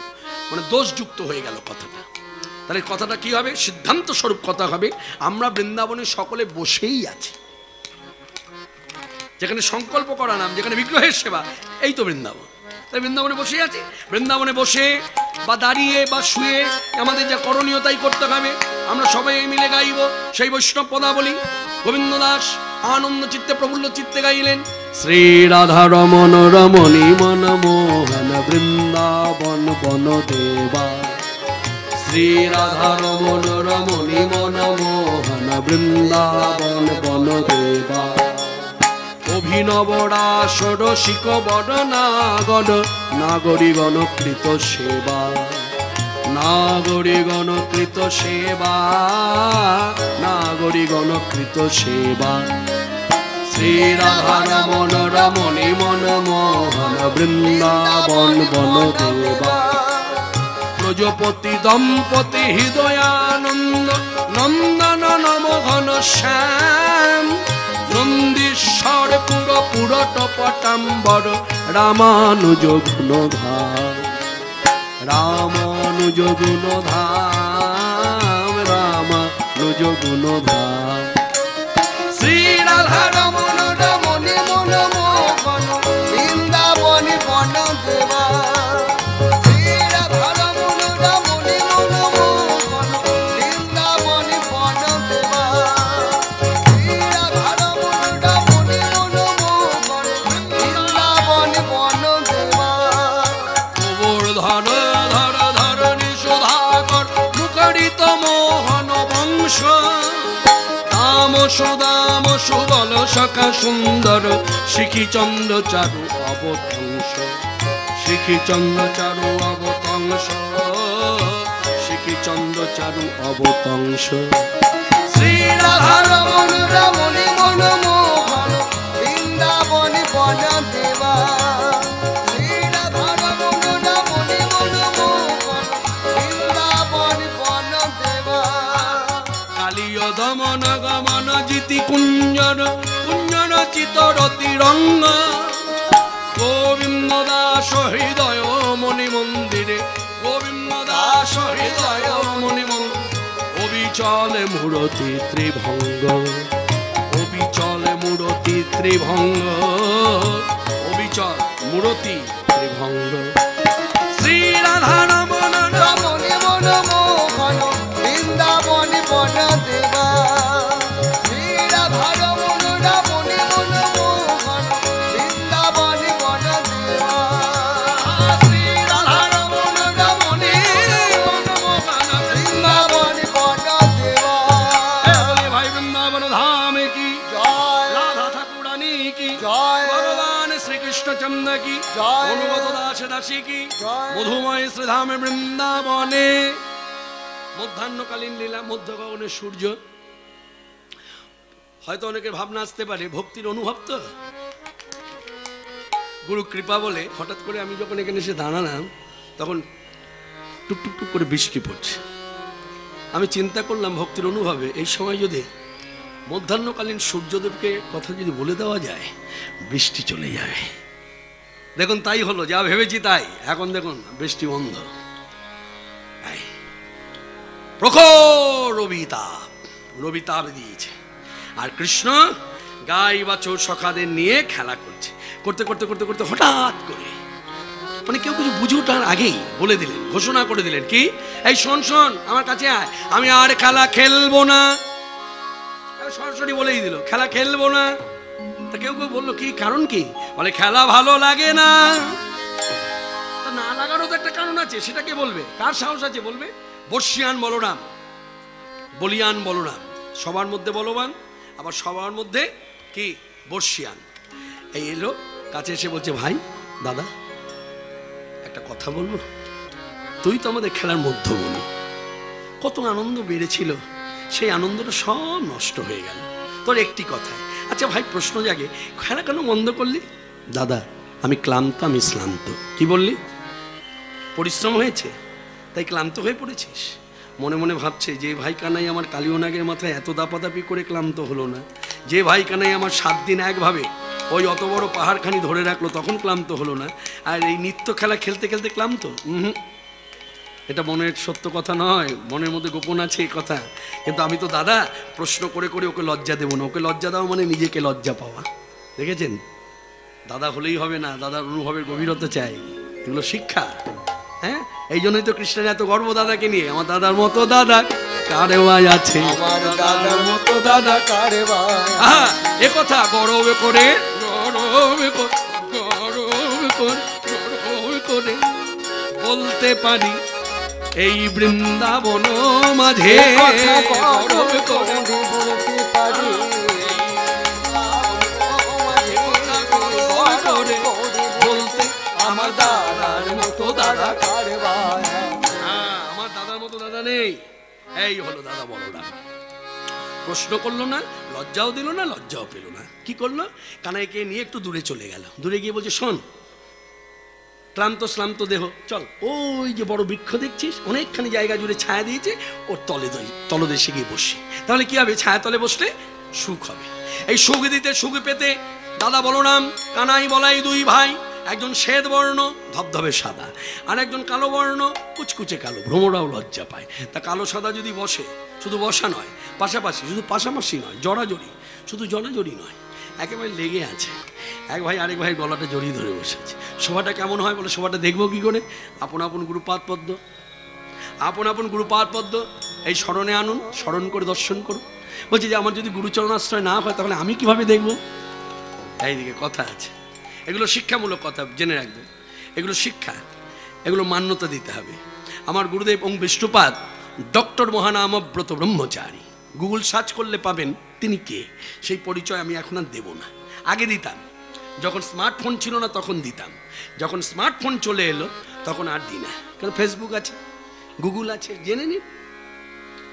মানে দোষযুক্ত হয়ে গেল কথাটা। তাহলে কথাটা কি হবে? সিদ্ধান্ত স্বরূপ কথা হবে। আমরা বৃন্দাবনে সকলে বসেই আছি। যেখানে সংকল্প করা নাম, যেখানে বিগ্রহের সেবা, এই তো বৃন্দাবন। তাই বৃন্দাবনে বসে আছি। বৃন্দাবনে বসে বা দাঁড়িয়ে বা শুয়ে আমাদের যা করণীয় তাই করতে হবে। আমরা সবাই মিলে গাইব সেই বৈষ্ণব পদাবলী। গোবিন্দ দাস আনন্দ চিত্তে, প্রফুল্ল চিত্তে গাইলেন। শ্রী রাধা রমন রমণী মন মোহন বৃন্দাবন বন দেবা। শ্রী রাধা রমন রমণী মন মোহন বৃন্দাবন বন দেবা। অভিনব রাস রসিক বড় নাগর নাগরিগণ কৃত সেবা। নাগরিগণ কৃত সেবা। নাগরিগণ কৃত সেবা। শ্রী রাধা রমন রমণী মন মোহন বৃন্দাবন বন দেবা। প্রজপতি দম্পতি হৃদয়ানন্দ নন্দন নম ঘন শ্যাম। নন্দীশ্বর পুর পুরট পটাম্বর রামানুজ গুণধাম রামানুজ গুণধাম রামানুজ গুণধাম শ্রী রাধা রমণী সুবল সখা সুন্দর, শিখি চন্দ্র চারু অবতংস শিখি চন্দ্র চারু অবতংস শিখি চন্দ্র চারু অবতংস শ্রী রাধা রমণ রমণী মন জিতি কুঞ্জন কুঞ্জন চিতরতি রঙ্গ। গোবিন্দ দাস হৃদয় মণি মন্দিরে গোবিন্দ দাস হৃদয় মণি মন্দির। অবিচলে মূরতি ত্রিভঙ্গ, অবিচলে মূরতি ত্রিভঙ্গ, অবিচল মূরতি ত্রিভঙ্গ। শ্রীধামে বৃন্দাবনে, মধ্যাহ্নকালীন লীলা মধ্য গগনে সূর্য। হয়তো অনেকের ভাবনা আসতে পারে, ভক্তির অনুভব তো। গুরু কৃপা বলে হঠাৎ করে আমি যখন এখানে এসে দাঁড়ালাম, তখন টুক টুক করে বৃষ্টি পড়ছে। আমি চিন্তা করলাম ভক্তির অনুভবে, এই সময় যদি মধ্যাহ্নকালীন সূর্যদেবকে কথা যদি বলে দেওয়া যায়, বৃষ্টি চলে যাবে। দেখুন, তাই হলো, যা ভেবেছি তাই। এখন দেখুন, বৃষ্টি বন্ধ। প্রখর রবিতাপ রবিতাপ দিয়েছে। আর কৃষ্ণ গাই বা চোর সখাদের নিয়ে খেলা করছে। করতে করতে করতে করতে হঠাৎ করে মানে কেউ কিছু বুঝে ওঠার আগেই বলে দিলেন, ঘোষণা করে দিলেন, কি? এই শোন শোন, আমার কাছে আয়। আমি আর খেলা খেলব না। সরাসরি বলেই দিল, খেলা খেলব না। তা কেউ কেউ বলল, কি কারণ কি? বলে, খেলা ভালো লাগে না। তা না লাগারও তো একটা কারণ আছে, সেটা কে বলবে? কার সাহস আছে বলবে? বর্ষিয়ান বলরাম, বলিয়ান বলরাম। সবার মধ্যে বলবান, আবার সবার মধ্যে কি? বর্ষিয়ান। এই এলো, কাছে এসে বলছে, ভাই, দাদা, একটা কথা বলব? তুই তো আমাদের খেলার মধ্যমণি। কত আনন্দ বেড়েছিল, সেই আনন্দটা সব নষ্ট হয়ে গেল। তোর একটি কথায় আচ্ছা ভাই প্রশ্ন জাগে। খেলা কেন বন্ধ করলি? দাদা আমি ক্লান্ত আমি শ্লান্ত। কি বললি? পরিশ্রম হয়েছে? তাই ক্লান্ত হয়ে পড়েছিস? মনে মনে ভাবছে যে ভাই কানাই আমার কালিওনাগের মাথায় এত দাপাদাপি করে ক্লান্ত হলো না। যে ভাই কানাই আমার সাত দিন একভাবে ওই অত বড় পাহাড়খানি ধরে রাখল তখন ক্লান্ত হলো না। আর এই নিত্য খেলা খেলতে খেলতে ক্লান্ত? হুম। এটা মনের সত্য কথা নয় মনের মধ্যে গোপন আছে এই কথা। কিন্তু আমি তো দাদা প্রশ্ন করে করে ওকে লজ্জা দেবো না। ওকে লজ্জা দেওয়া মানে নিজেকে লজ্জা পাওয়া। দেখেছেন? দাদা হলেই হবে না দাদার অনুভবের গভীরতা চাই। এগুলো শিক্ষা হ্যাঁ? এই জন্যই তো কৃষ্ণের এত গর্ব দাদাকে নিয়ে। আমার দাদার মতো দাদা কারে ভাই আছে? আমার দাদার মতো দাদা কারে ভাই এ কথা গৌরবে করে গৌরবে করে গৌরবে করে গৌরবে করে। বলতে পারি এই বৃন্দাবন মাঝে আমার দাদার মতো দাদা কারে হ্যাঁ আমার দাদার মতো দাদা নেই। এই হলো দাদা বড়রা প্রশ্ন করল না লজ্জাও দিল না লজ্জাও পেল না। কি করল? কানাইকে নিয়ে একটু দূরে চলে গেল। দূরে গিয়ে বলছে শোন ক্লান্ত শ্লান্ত দেহ। চল, ওই যে বড় বৃক্ষ দেখছিস, অনেকখানি জায়গা জুড়ে ছায়া দিয়েছে, ওর তলে তলদেশে গিয়ে বসি তাহলে কি হবে? ছায়া তলে বসলে সুখ হবে। এই সুখ দিতে, সুখ পেতে দাদা বলরাম, কানাই বলাই দুই ভাই, একজন শ্বেত বর্ণ, ধবধবে সাদা, আর একজন কালো বর্ণ, কুচকুচে কালো, ভ্রমরাও লজ্জা পায়। তা কালো সাদা যদি বসে, শুধু বসা নয়, পাশাপাশি, শুধু পাশাপাশি নয়, জড়াজড়ি, শুধু জড়াজড়ি নয় একেবারে লেগে আছে। এক ভাই আরেক ভাই গলাটা জড়িয়ে ধরে বসেছে। শোভাটা কেমন হয় বলে? শোভাটা দেখব কি করে? আপন আপন গুরুপাদ পদ্ম। আপন আপন গুরুপাদ পদ্ম। এই স্মরণে আনুন, স্মরণ করে দর্শন করুন। বলছি যে আমার যদি গুরুচরণ আশ্রয় না হয়, তাহলে আমি কীভাবে দেখব? এইদিকে কথা আছে। এগুলো শিক্ষামূলক কথা, জেনে রাখবেন। এগুলো শিক্ষা। এগুলো মান্যতা দিতে হবে। আমার গুরুদেব Om Vishnupad, doctor Mahanambrata Brahmachari. Google search করলে পাবেন তিনি কে। সেই পরিচয় আমি এখন আর দেব না। আগে দিতাম। যখন স্মার্টফোন ছিল না তখন দিতাম। যখন স্মার্টফোন চলে এলো তখন আর দিই না। কারণ ফেসবুক আছে? গুগল আছে? জেনে নিন।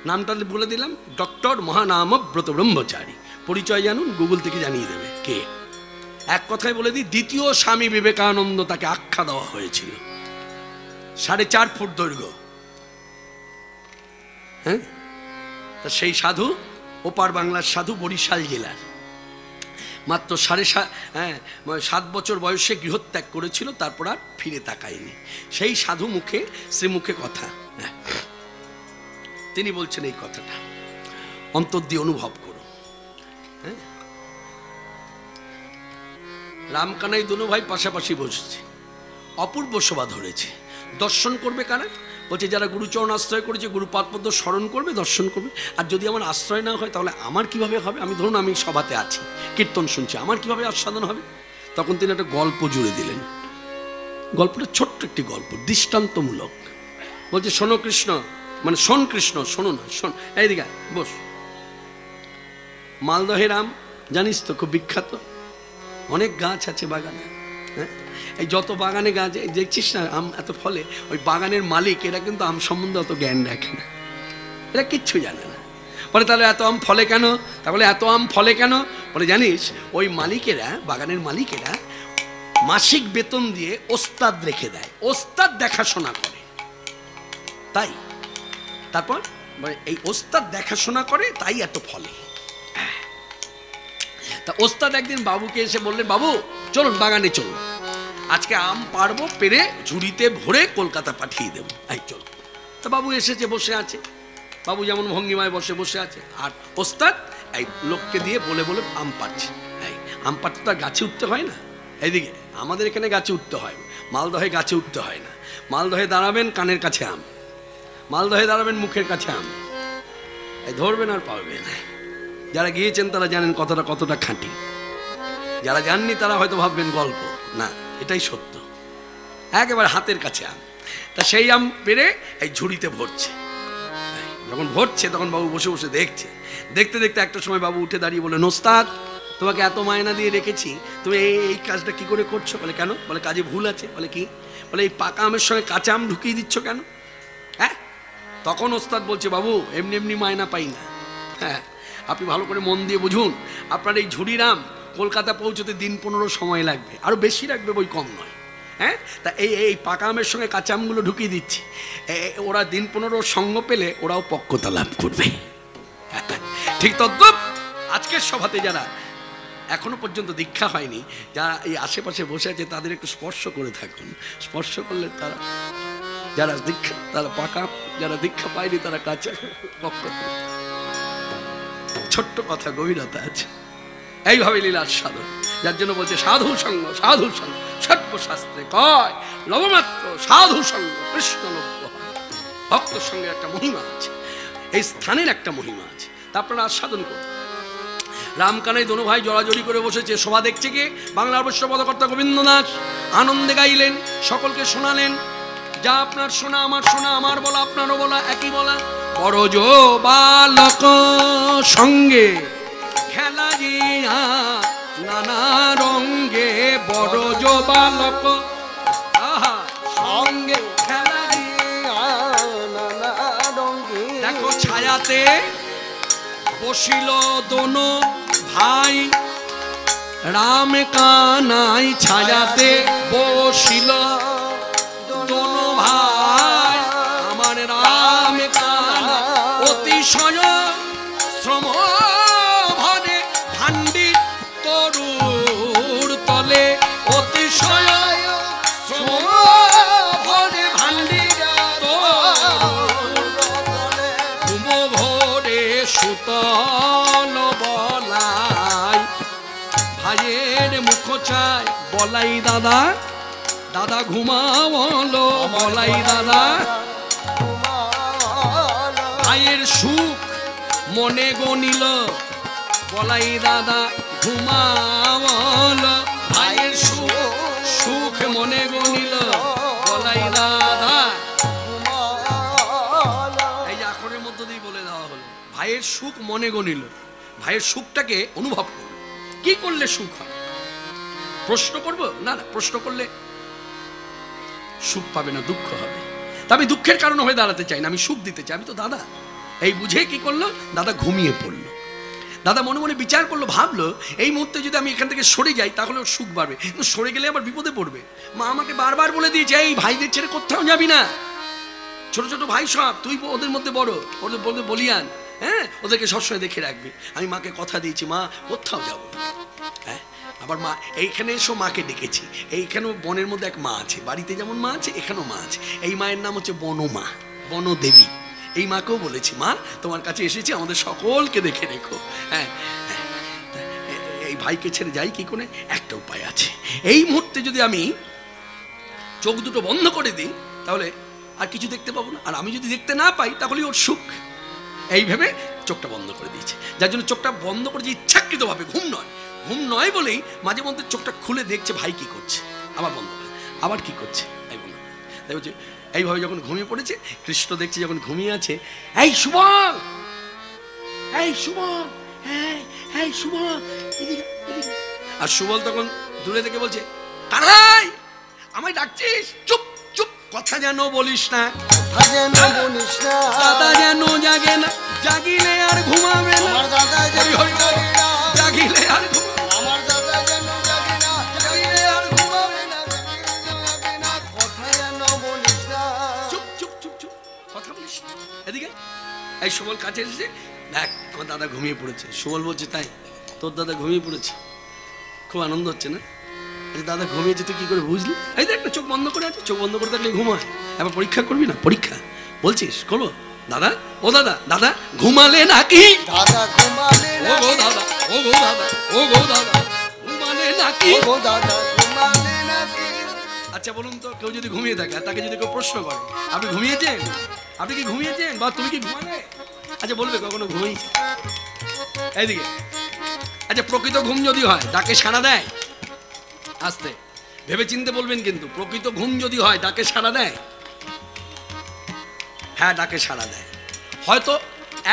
নামটা বলে দিলাম। ডক্টর মহানামব্রত ব্রহ্মচারী। পরিচয় জানুন গুগল থেকে জানিয়ে দেবে কে। এক কথায় বলে দিই, দ্বিতীয় স্বামী বিবেকানন্দ তাকে আখ্যা দেওয়া হয়েছিল। সাড়ে চার ফুট দৈর্ঘ্য। হ্যাঁ? তা সেই সাধু, ওপার বাংলার সাধু বরিশাল জেলার। মাত্র সাড়ে সা- হ্যাঁ মানে সাত বছর বয়সে গৃহত্যাগ করেছিল, তারপর আর ফিরে তাকায়নি। সেই সাধু মুখে, শ্রীমুখে কথা হ্যাঁ। তিনি বলছেন এই কথাটা, অন্তর দিয়ে অনুভব করো হ্যাঁ। রামকানাই দুনো ভাই পাশাপাশি বসেছে, অপূর্ব শোভা ধরেছে। দর্শন করবে কারা? বলছে, যারা গুরুচরণ আশ্রয় করেছে গুরু গুরুপাদপদ্ম স্মরণ করবে, দর্শন করবে। আর যদি আমার আশ্রয় না হয়, তাহলে আমার কীভাবে হবে? আমি ধরুন, আমি সভাতে আছি, কীর্তন শুনছি, আমার কীভাবে আস্বাদন হবে? তখন তিনি একটা গল্প জুড়ে দিলেন। গল্পটা ছোট্ট একটি গল্প, দৃষ্টান্তমূলক। বলছে, শোনো কৃষ্ণ মানে শোন কৃষ্ণ, শোনো না, শোন এইদিকে বস। মালদহে রাম জানিস তো, খুব বিখ্যাত। অনেক গাছ আছে বাগানে হ্যাঁ? এই যত বাগানে গাছ দেখছিস না আম এত ফলে, ওই বাগানের মালিক, এরা কিন্তু আম সম্বন্ধে অত জ্ঞান রাখে না। এরা কিচ্ছু জানে না। বলে, তাহলে এত আম ফলে কেন? তাহলে এত আম ফলে কেন? বলে, জানিস, ওই মালিকেরা, বাগানের মালিকেরা মাসিক বেতন দিয়ে ওস্তাদ রেখে দেয়। ওস্তাদ দেখাশোনা করে। তাই? তারপর এই ওস্তাদ দেখাশোনা করে, তাই এত ফলে। তা ওস্তাদ একদিন বাবুকে এসে বললেন, বাবু, চলুন বাগানে চলুন। আজকে আম পারব পেরে ঝুড়িতে ভরে কলকাতা পাঠিয়ে দেবো। এই চল। তা বাবু এসেছে, বসে আছে। বাবু যেমন ভঙ্গিমায় বসে বসে আছে। আর ওস্তাদ, এই লোককে দিয়ে বলে বলে আম পাচ্ছে আম পাড়তে তো আর গাছে উঠতে হয় না? এইদিকে, আমাদের এখানে গাছে উঠতে হয় মালদহে গাছে উঠতে হয় না। মালদহে দাঁড়াবেন কানের কাছে আম। মালদহে দাঁড়াবেন মুখের কাছে আম। এই ধরবেন আর পারবেন যারা গিয়েছেন তারা জানেন কতটা কতটা খাঁটি। যারা জাননি তারা হয়তো ভাববেন গল্প। না এটাই সত্য। একেবারে হাতের কাছে আম। তা সেই আম পেরে এই ঝুড়িতে ভরছে। যখন ভরছে, তখন বাবু বসে বসে দেখছে। দেখতে দেখতে একটা সময় বাবু উঠে দাঁড়িয়ে বলে নোস্তাদ তোমাকে এত মায়না দিয়ে রেখেছি, তুমি এই এই কাজটা কি করে করছ? বলে, কেন? বলে, কাজে ভুল আছে। বলে, কি? বলে, এই পাকা আমের সঙ্গে কাঁচা আম ঢুকিয়ে দিচ্ছ কেন? হ্যাঁ? তখন ওস্তাদ বলছে, বাবু, এমনি এমনি মায়না পাই না। হ্যাঁ আপনি ভালো করে মন দিয়ে বুঝুন, আপনার এই ঝুড়িরাম কলকাতা পৌঁছতে দিন পনেরো সময় লাগবে। আরও বেশি লাগবে বই কম নয়। হ্যাঁ? তা এই এই পাকা আমের সঙ্গে কাঁচা আমগুলো ঢুকিয়ে দিচ্ছি। ওরা দিন পনেরো সঙ্গ পেলে ওরাও পক্কতা লাভ করবে। ঠিক তদ্রুপ, আজকের সভাতে যারা এখনও পর্যন্ত দীক্ষা হয়নি, যারা এই আশেপাশে বসে আছে, তাদের একটু স্পর্শ করে থাকুন। স্পর্শ করলে তারা, যারা দীক্ষা, তারা পাকা, যারা দীক্ষা পায়নি, তারা কাঁচা পক্ক ছোট্ট কথা, গভীরতা আছে। এইভাবে লীলার সাধন। যার জন্য বলছে, সাধু সঙ্গ সাধু সঙ্গ সর্ব শাস্ত্রে কয় লবমাত্র সাধু সঙ্গ, কৃষ্ণ লভ্য হয়। ভক্তর সঙ্গে একটা মহিমা আছে, এই স্থানের একটা মহিমা আছে। তা আপনারা আস্বাদন করুন। রামকানাই দোনো ভাই জড়াজড়ি করে বসেছে, শোভা দেখছে কে? বাংলার অবশ্য পদকর্তা গোবিন্দ দাস আনন্দে গাইলেন, সকলকে শোনালেন, যা আপনার শোনা, আমার শোনা, আমার বলা, আপনারও বলা, একই বলা। বড় জো বালক সঙ্গে খেলা জিয়া নানা রঙ্গে বড় জো সঙ্গে খেলা দেখো ছায়াতে বসিল দোনো ভাই। রাম কানাই ছায়াতে বসিল। সুতল বলাই। ভাইয়ের মুখ চাই, বলাই দাদা। দাদা ঘুমাওলো বলাই দাদা। ভাইয়ের সুখ মনে গনিল বলাই দাদা ঘুমাওলো ভাইয়ের সুখ সুখ মনে গনিল ভাইয়ের সুখ মনে গনিল ভাইয়ের সুখটাকে অনুভব করল। কি করলে সুখ হয়? প্রশ্ন করব? না না, প্রশ্ন করলে সুখ পাবে না, দুঃখ হবে। তা আমি দুঃখের কারণ হয়ে দাঁড়াতে চাই না, আমি সুখ দিতে চাই। আমি তো দাদা। এই বুঝে কি করল? দাদা ঘুমিয়ে পড়ল। দাদা মনে মনে বিচার করল, ভাবলো, এই মুহূর্তে যদি আমি এখান থেকে সরে যাই, তাহলে ওর সুখ বাড়বে। কিন্তু সরে গেলে আবার বিপদে পড়বে। মা আমাকে বারবার বলে দিয়েছে, এই ভাইদের ছেড়ে কোথাও যাবি না। ছোট ছোট ভাই সব, তুই ওদের মধ্যে বড়। ওদের বলিয়ান। হ্যাঁ? ওদেরকে সবসময় দেখে রাখবি। আমি মাকে কথা দিয়েছি, মা, কোথাও যাব হ্যাঁ? আবার মা, এইখানে এসো, মাকে ডেকেছি। এইখানেও বনের মধ্যে এক মা আছে। বাড়িতে যেমন মা আছে, এখানেও মা আছে। এই মায়ের নাম হচ্ছে বনমা বনদেবী এই মাকেও বলেছি, মা, তোমার কাছে এসেছি, আমাদের সকলকে দেখে রেখো। হ্যাঁ। এই ভাইকে ছেড়ে যাই কি করে? একটা উপায় আছে। এই মুহূর্তে যদি আমি চোখ দুটো বন্ধ করে দিই, তাহলে আর কিছু দেখতে পাবো না। আর আমি যদি দেখতে না পাই, তাহলে ওর সুখ। এই ভেবে চোখটা বন্ধ করে দিয়েছে। যার জন্য চোখটা বন্ধ করেছে ইচ্ছাকৃতভাবে, ঘুম নয়। ঘুম নয় বলেই মাঝে মধ্যে চোখটা খুলে দেখছে, ভাই কি করছে? আবার বন্ধ করে আবার কি করছে? এই বন্ধ করে দেখছে এইভাবে যখন ঘুমিয়ে পড়েছে, কৃষ্ণ দেখছে যখন ঘুমিয়ে আছে, এই সুবল! এই সুবল! এদিকে। আর সুবল তখন দূরে থেকে বলছে কানাই আমায় ডাকছিস? চুপ! কথা যেন বলিস না। দাদা যেন জাগে না জাগিলে আর ঘুমাবে না। আমার দাদা যেন। জাগে না। জাগিলে আর ঘুমাবে আমার দাদা যেন জাগে না, জাগিলে আর ঘুমাবে না, জাগিলে না, কথা যেন বলিস না। চুপ চুপ চুপ চুপ। কথা বলিস এদিকে এই সুবল কাছে এসেছে। দেখ আমার দাদা ঘুমিয়ে পড়েছে। সুবল বলছে তাই তোর দাদা ঘুমিয়ে পড়েছে। খুব আনন্দ হচ্ছে না? দাদা ঘুমিয়েছে তুই কি করে বুঝলি? এই দেখ না চোখ বন্ধ করে আছে চোখ বন্ধ করে থাকলে ঘুমায় এবার পরীক্ষা করবি না? পরীক্ষা? বলছিস? করব। দাদা? ও দাদা দাদা ঘুমালে নাকি? দাদা ঘুমালে ও গো দাদা ও গো দাদা ও গো দাদা ঘুমালে নাকি? ও গো দাদা ঘুমালে নাকি? আচ্ছা বলুন তো কেউ যদি ঘুমিয়ে থাকে তাকে যদি কেউ প্রশ্ন করে আপনি ঘুমিয়েছেন? আপনি কি ঘুমিয়েছেন? বা তুমি কি ঘুমালে? আচ্ছা বলবে কখনো ঘুমিয়েছে এইদিকে। আচ্ছা প্রকৃত ঘুম যদি হয় তাকে সাড়া দেয়? আস্তে। ভেবে চিনতে বলবেন কিন্তু প্রকৃত ঘুম যদি হয় ডাকে সাড়া দেয়? হ্যাঁ ডাকে সাড়া দেয়। হয়তো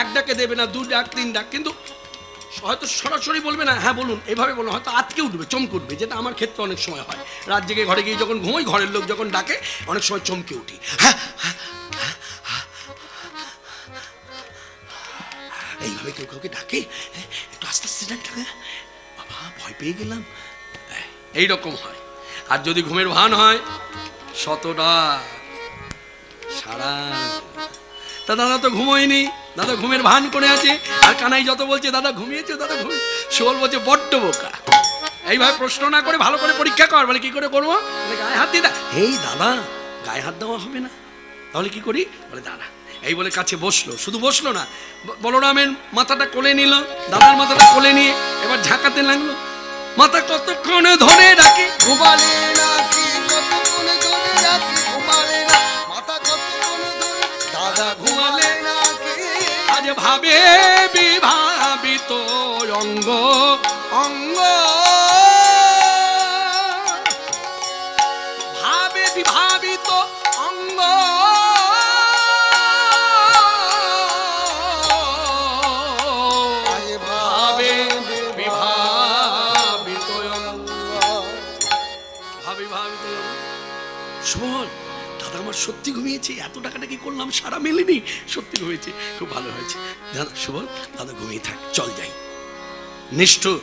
এক ডাকে দেবে না দু ডাক তিন ডাক কিন্তু হয়তো সরাসরি বলবে না হ্যাঁ বলুন এভাবে বলুন হয়তো আটকে উঠবে চমকে উঠবে যেটা আমার ক্ষেত্রে অনেক সময় হয়। রাত জেগে ঘরে গিয়ে যখন ঘুমোই ঘরের লোক যখন ডাকে অনেক সময় চমকে উঠি। হ্যাঁ হ্যাঁ, হ্যাঁ, এইভাবে কেউ কাউকে ডাকে? একটু আস্তে আস্তে ডাকে বাবা ভয় পেয়ে গেলাম। এই রকম হয়। আর যদি ঘুমের ভান হয় শত ডাক সারা তা দাদা তো ঘুমোয়নি, দাদা ঘুমের ভান করে আছে। আর কানাই যত বলছে, দাদা ঘুমিয়েছে, দাদা ঘুমিয়ে শোল বলছে বড্ড বোকা। এইভাবে প্রশ্ন না করে ভালো করে পরীক্ষা কর, বলে কি করে করব? গায়ে হাত দিয়ে দা এই দাদা, গায়ে হাত দেওয়া হবে না। তাহলে কি করি? বলে দাদা এই বলে কাছে বসল, শুধু বসল না বলরামের মাথাটা কোলে নিল, দাদার মাথাটা কোলে নিয়ে এবার ঝাঁকাতে লাগল। মাথা কতক্ষণে ধরে রাখি ঘুমালে নাকি কতক্ষণে ধরে রাখি ঘুমালে না। মাথা কতক্ষণে ধরে দাদা ঘুমালে নাকি আজ ভাবে বিভাবিত অঙ্গ অঙ্গ ঘুমিয়েছে এত টাকাটা কি করলাম? সারা মেলেনি। সত্যি ঘুমিয়েছে খুব ভালো হয়েছে। দাদা সুবল দাদা ঘুমিয়ে থাক, চল যাই। নিষ্ঠুর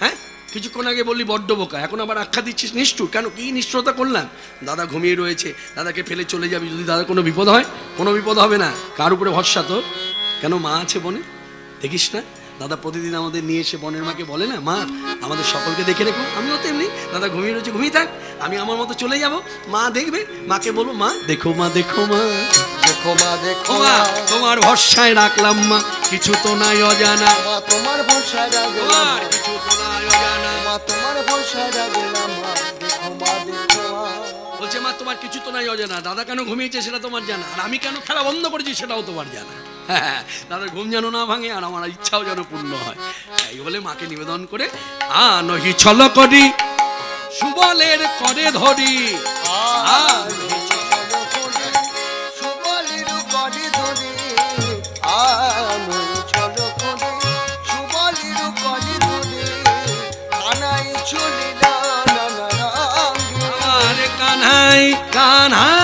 হ্যাঁ? কিছুক্ষণ আগে বললি বড্ড বোকা, এখন আবার আখ্যা দিচ্ছিস নিষ্ঠুর? কেন, কি নিষ্ঠুরতা করলাম? দাদা ঘুমিয়ে রয়েছে, দাদাকে ফেলে চলে যাবি যদি দাদা কোনো বিপদ হয়? কোনো বিপদ হবে না। কার উপরে ভরসা তোর? কেন মা আছে বনে? দেখিস না? দাদা প্রতিদিন আমাদের নিয়ে এসে বনের মাকে বলে না মা আমাদের সকলকে দেখে রেখো। আমিও তেমনি দাদা ঘুমিয়ে রয়েছে ঘুমিয়ে থাক। আমি আমার মতো চলে যাব। মা দেখবে মাকে বলব মা দেখো মা দেখো মা দেখো মা দেখো মা। তোমার ভরসায় রাখলাম মা কিছু তো নাই অজানা। তোমার ভরসা রাখলাম কিছু তো নাই অজানা। মা তোমার ভরসা রাখলাম মা দেখো মা দেখো বলছে মা তোমার কিছু তো নাই অজানা। দাদা কেন ঘুমিয়েছে সেটা তোমার জানা। আর আমি কেন খেলা বন্ধ করেছি সেটাও তোমার জানা। হ্যাঁ দাদার ঘুম যেন না ভাঙে আর আমার ইচ্ছাও যেন পূর্ণ হয়। এই বলে মাকে নিবেদন করে আ নহি ছল করি, সুবলের করে ধরি। চলো ধরে। কানাই কানাই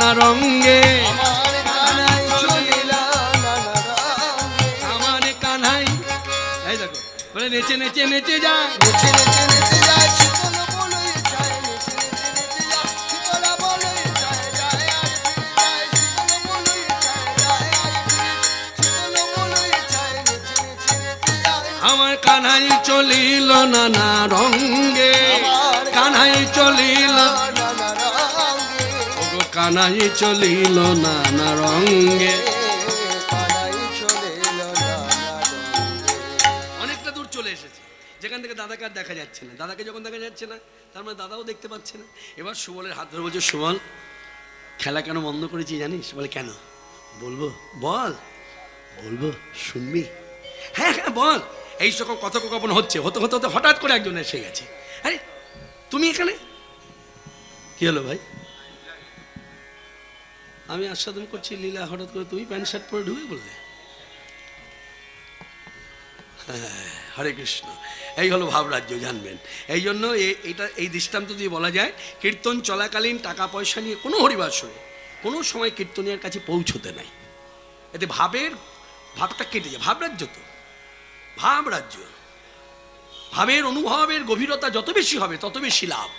নানা রঙ্গে আমার কানাই রঙে। কানহাই এই দেখো বলে নেচে নেচে নেচে যায় আমার কানহাই চলিল নানা রঙ্গে চলিল রঙে ওগো কানাই চলিল নানা রঙ্গে অনেকটা দূর চলে এসেছে। যেখান থেকে দাদাকে আর দেখা যাচ্ছে না। দাদাকে যখন দেখা যাচ্ছে না, তার মানে দাদাও দেখতে পাচ্ছে না। এবার সুবলের হাত ধরে বলছে, সুবল, খেলা কেন বন্ধ করেছি জানিস? বলে, কেন? বলব, বল। বলব, শুনবি? হ্যাঁ হ্যাঁ বল। এই সকল কথোপকথন হচ্ছে। হতে হতে হতে হঠাৎ করে একজন এসে গেছে। আরে, তুমি এখানে? কি হলো ভাই? আমি আস্বাদন করছি, লীলা হঠাৎ করে তুমি প্যান্ট শার্ট পরে ঢুকে বললে হরে কৃষ্ণ। এই হলো ভাবরাজ্য, জানবেন। এই জন্য এইটা এই দৃষ্টান্ত দিয়ে বলা যায়, কীর্তন চলাকালীন টাকা পয়সা নিয়ে কোনো হরিবাসরে কোনো সময় কীর্তনিয়ার কাছে পৌঁছতে নাই। এতে ভাবের, ভাবটা কেটে যায়। ভাবরাজ্য তো। ভাবরাজ্য। ভাবের অনুভবের গভীরতা যত বেশি হবে, তত বেশি লাভ।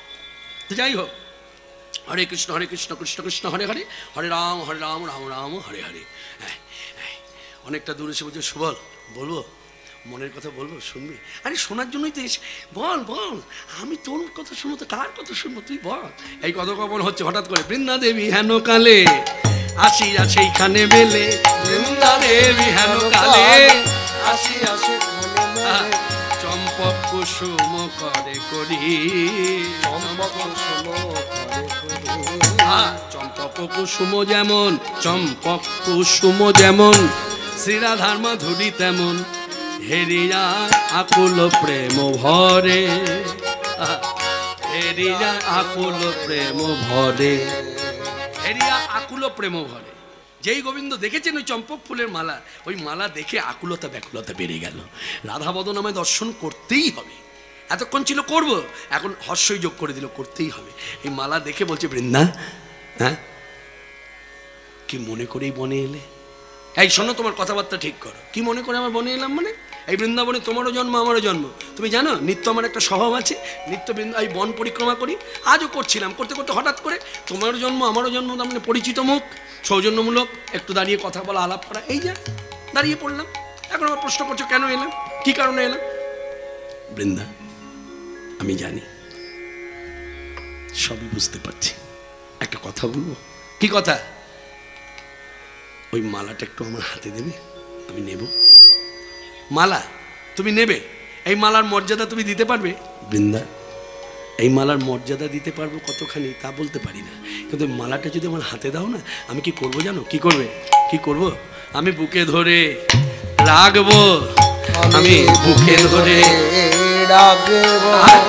যাই হোক হরে কৃষ্ণ হরে কৃষ্ণ কৃষ্ণ কৃষ্ণ হরে হরে হরে রাম হরে রাম রাম রাম হরে হরে। হ্যাঁ, অনেকটা দূরে এসে বলছে সুবল বলব? মনের কথা বলব? শুনবি? আরে শোনার জন্যই তো এসে বল বল আমি তোর কথা শুনব তো কার কথা শুনব তুই বল। এই কথা কখন হচ্ছে হঠাৎ করে? বৃন্দা দেবী হেন কালে আসিয়া সেইখানে মেলে। বৃন্দা দেবী হেন কালে আসি আসি কুসুম করে করি। চম্পক কুসুম যেমন, চম্পক কুসুম যেমন, শ্রীরাধার মাধুরী তেমন। হেরিয়া আকুল প্রেম ভরে হেরিয়া আকুল প্রেম ভরে। হেরিয়া আকুল প্রেম ভরে। যেই গোবিন্দ দেখেছেন ওই চম্পক ফুলের মালা, ওই মালা দেখে আকুলতা ব্যাকুলতা বেড়ে গেল। রাধা বদন আমায় দর্শন করতেই হবে। এতক্ষণ ছিল করব, এখন হর্ষই যোগ করে দিল, করতেই হবে। এই মালা দেখে বলছে, বৃন্দা হ্যাঁ? কি মনে করেই বনে এলে? এই শোনো, তোমার কথাবার্তা ঠিক করো। কি মনে করে আমার বনে এলাম মানে? এই বৃন্দাবনে তোমারও জন্ম আমারও জন্ম। তুমি জানো নিত্য আমার একটা স্বভাব আছে নিত্য বৃন্দ এই বন পরিক্রমা করি আজও করছিলাম। করতে করতে হঠাৎ করে তোমারও জন্ম আমারও জন্ম তার মানে পরিচিত মুখ সৌজন্যমূলক একটু দাঁড়িয়ে কথা বলা আলাপ করা এই যা দাঁড়িয়ে পড়লাম। এখন আমার প্রশ্ন করছ কেন এলাম? কি কারণে এলাম? বৃন্দা আমি জানি সবই বুঝতে পারছি। একটা কথা বলব? কি কথা? ওই মালাটা একটু আমার হাতে দেবে আমি নেব। মালা তুমি নেবে। এই মালার মর্যাদা তুমি দিতে পারবে? বৃন্দা এই মালার মর্যাদা দিতে পারব কতখানি তা বলতে পারি না। কিন্তু মালাটা যদি আমার হাতে দাও না আমি কি করব জানো? কি করবে? কি করব? আমি বুকে ধরে রাখব। আমি বুকে ধরে রাগব আর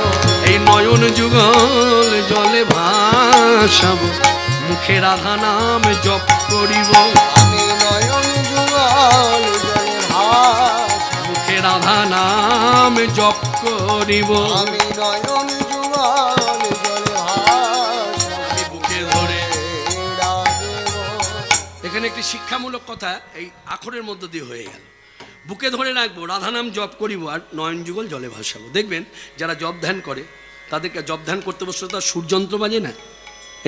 এই নয়ন যুগল জলে ভাসাবো। মুখে রাধা নাম জপ করিব। আমি নয়ন যুগল জলে ভাস রাধা নাম জপ করিব। আমি নয়ন যুগল জলে বুকে ধরে। এখানে একটি শিক্ষামূলক কথা এই আখরের মধ্য দিয়ে হয়ে গেল। বুকে ধরে রাখব রাধা নাম জপ করিব আর নয়ন যুগল জলে ভাসাবো। দেখবেন যারা জপ ধ্যান করে তাদেরকে জপ ধ্যান করতে বসলে তার সূর্যন্ত্র বাজে না।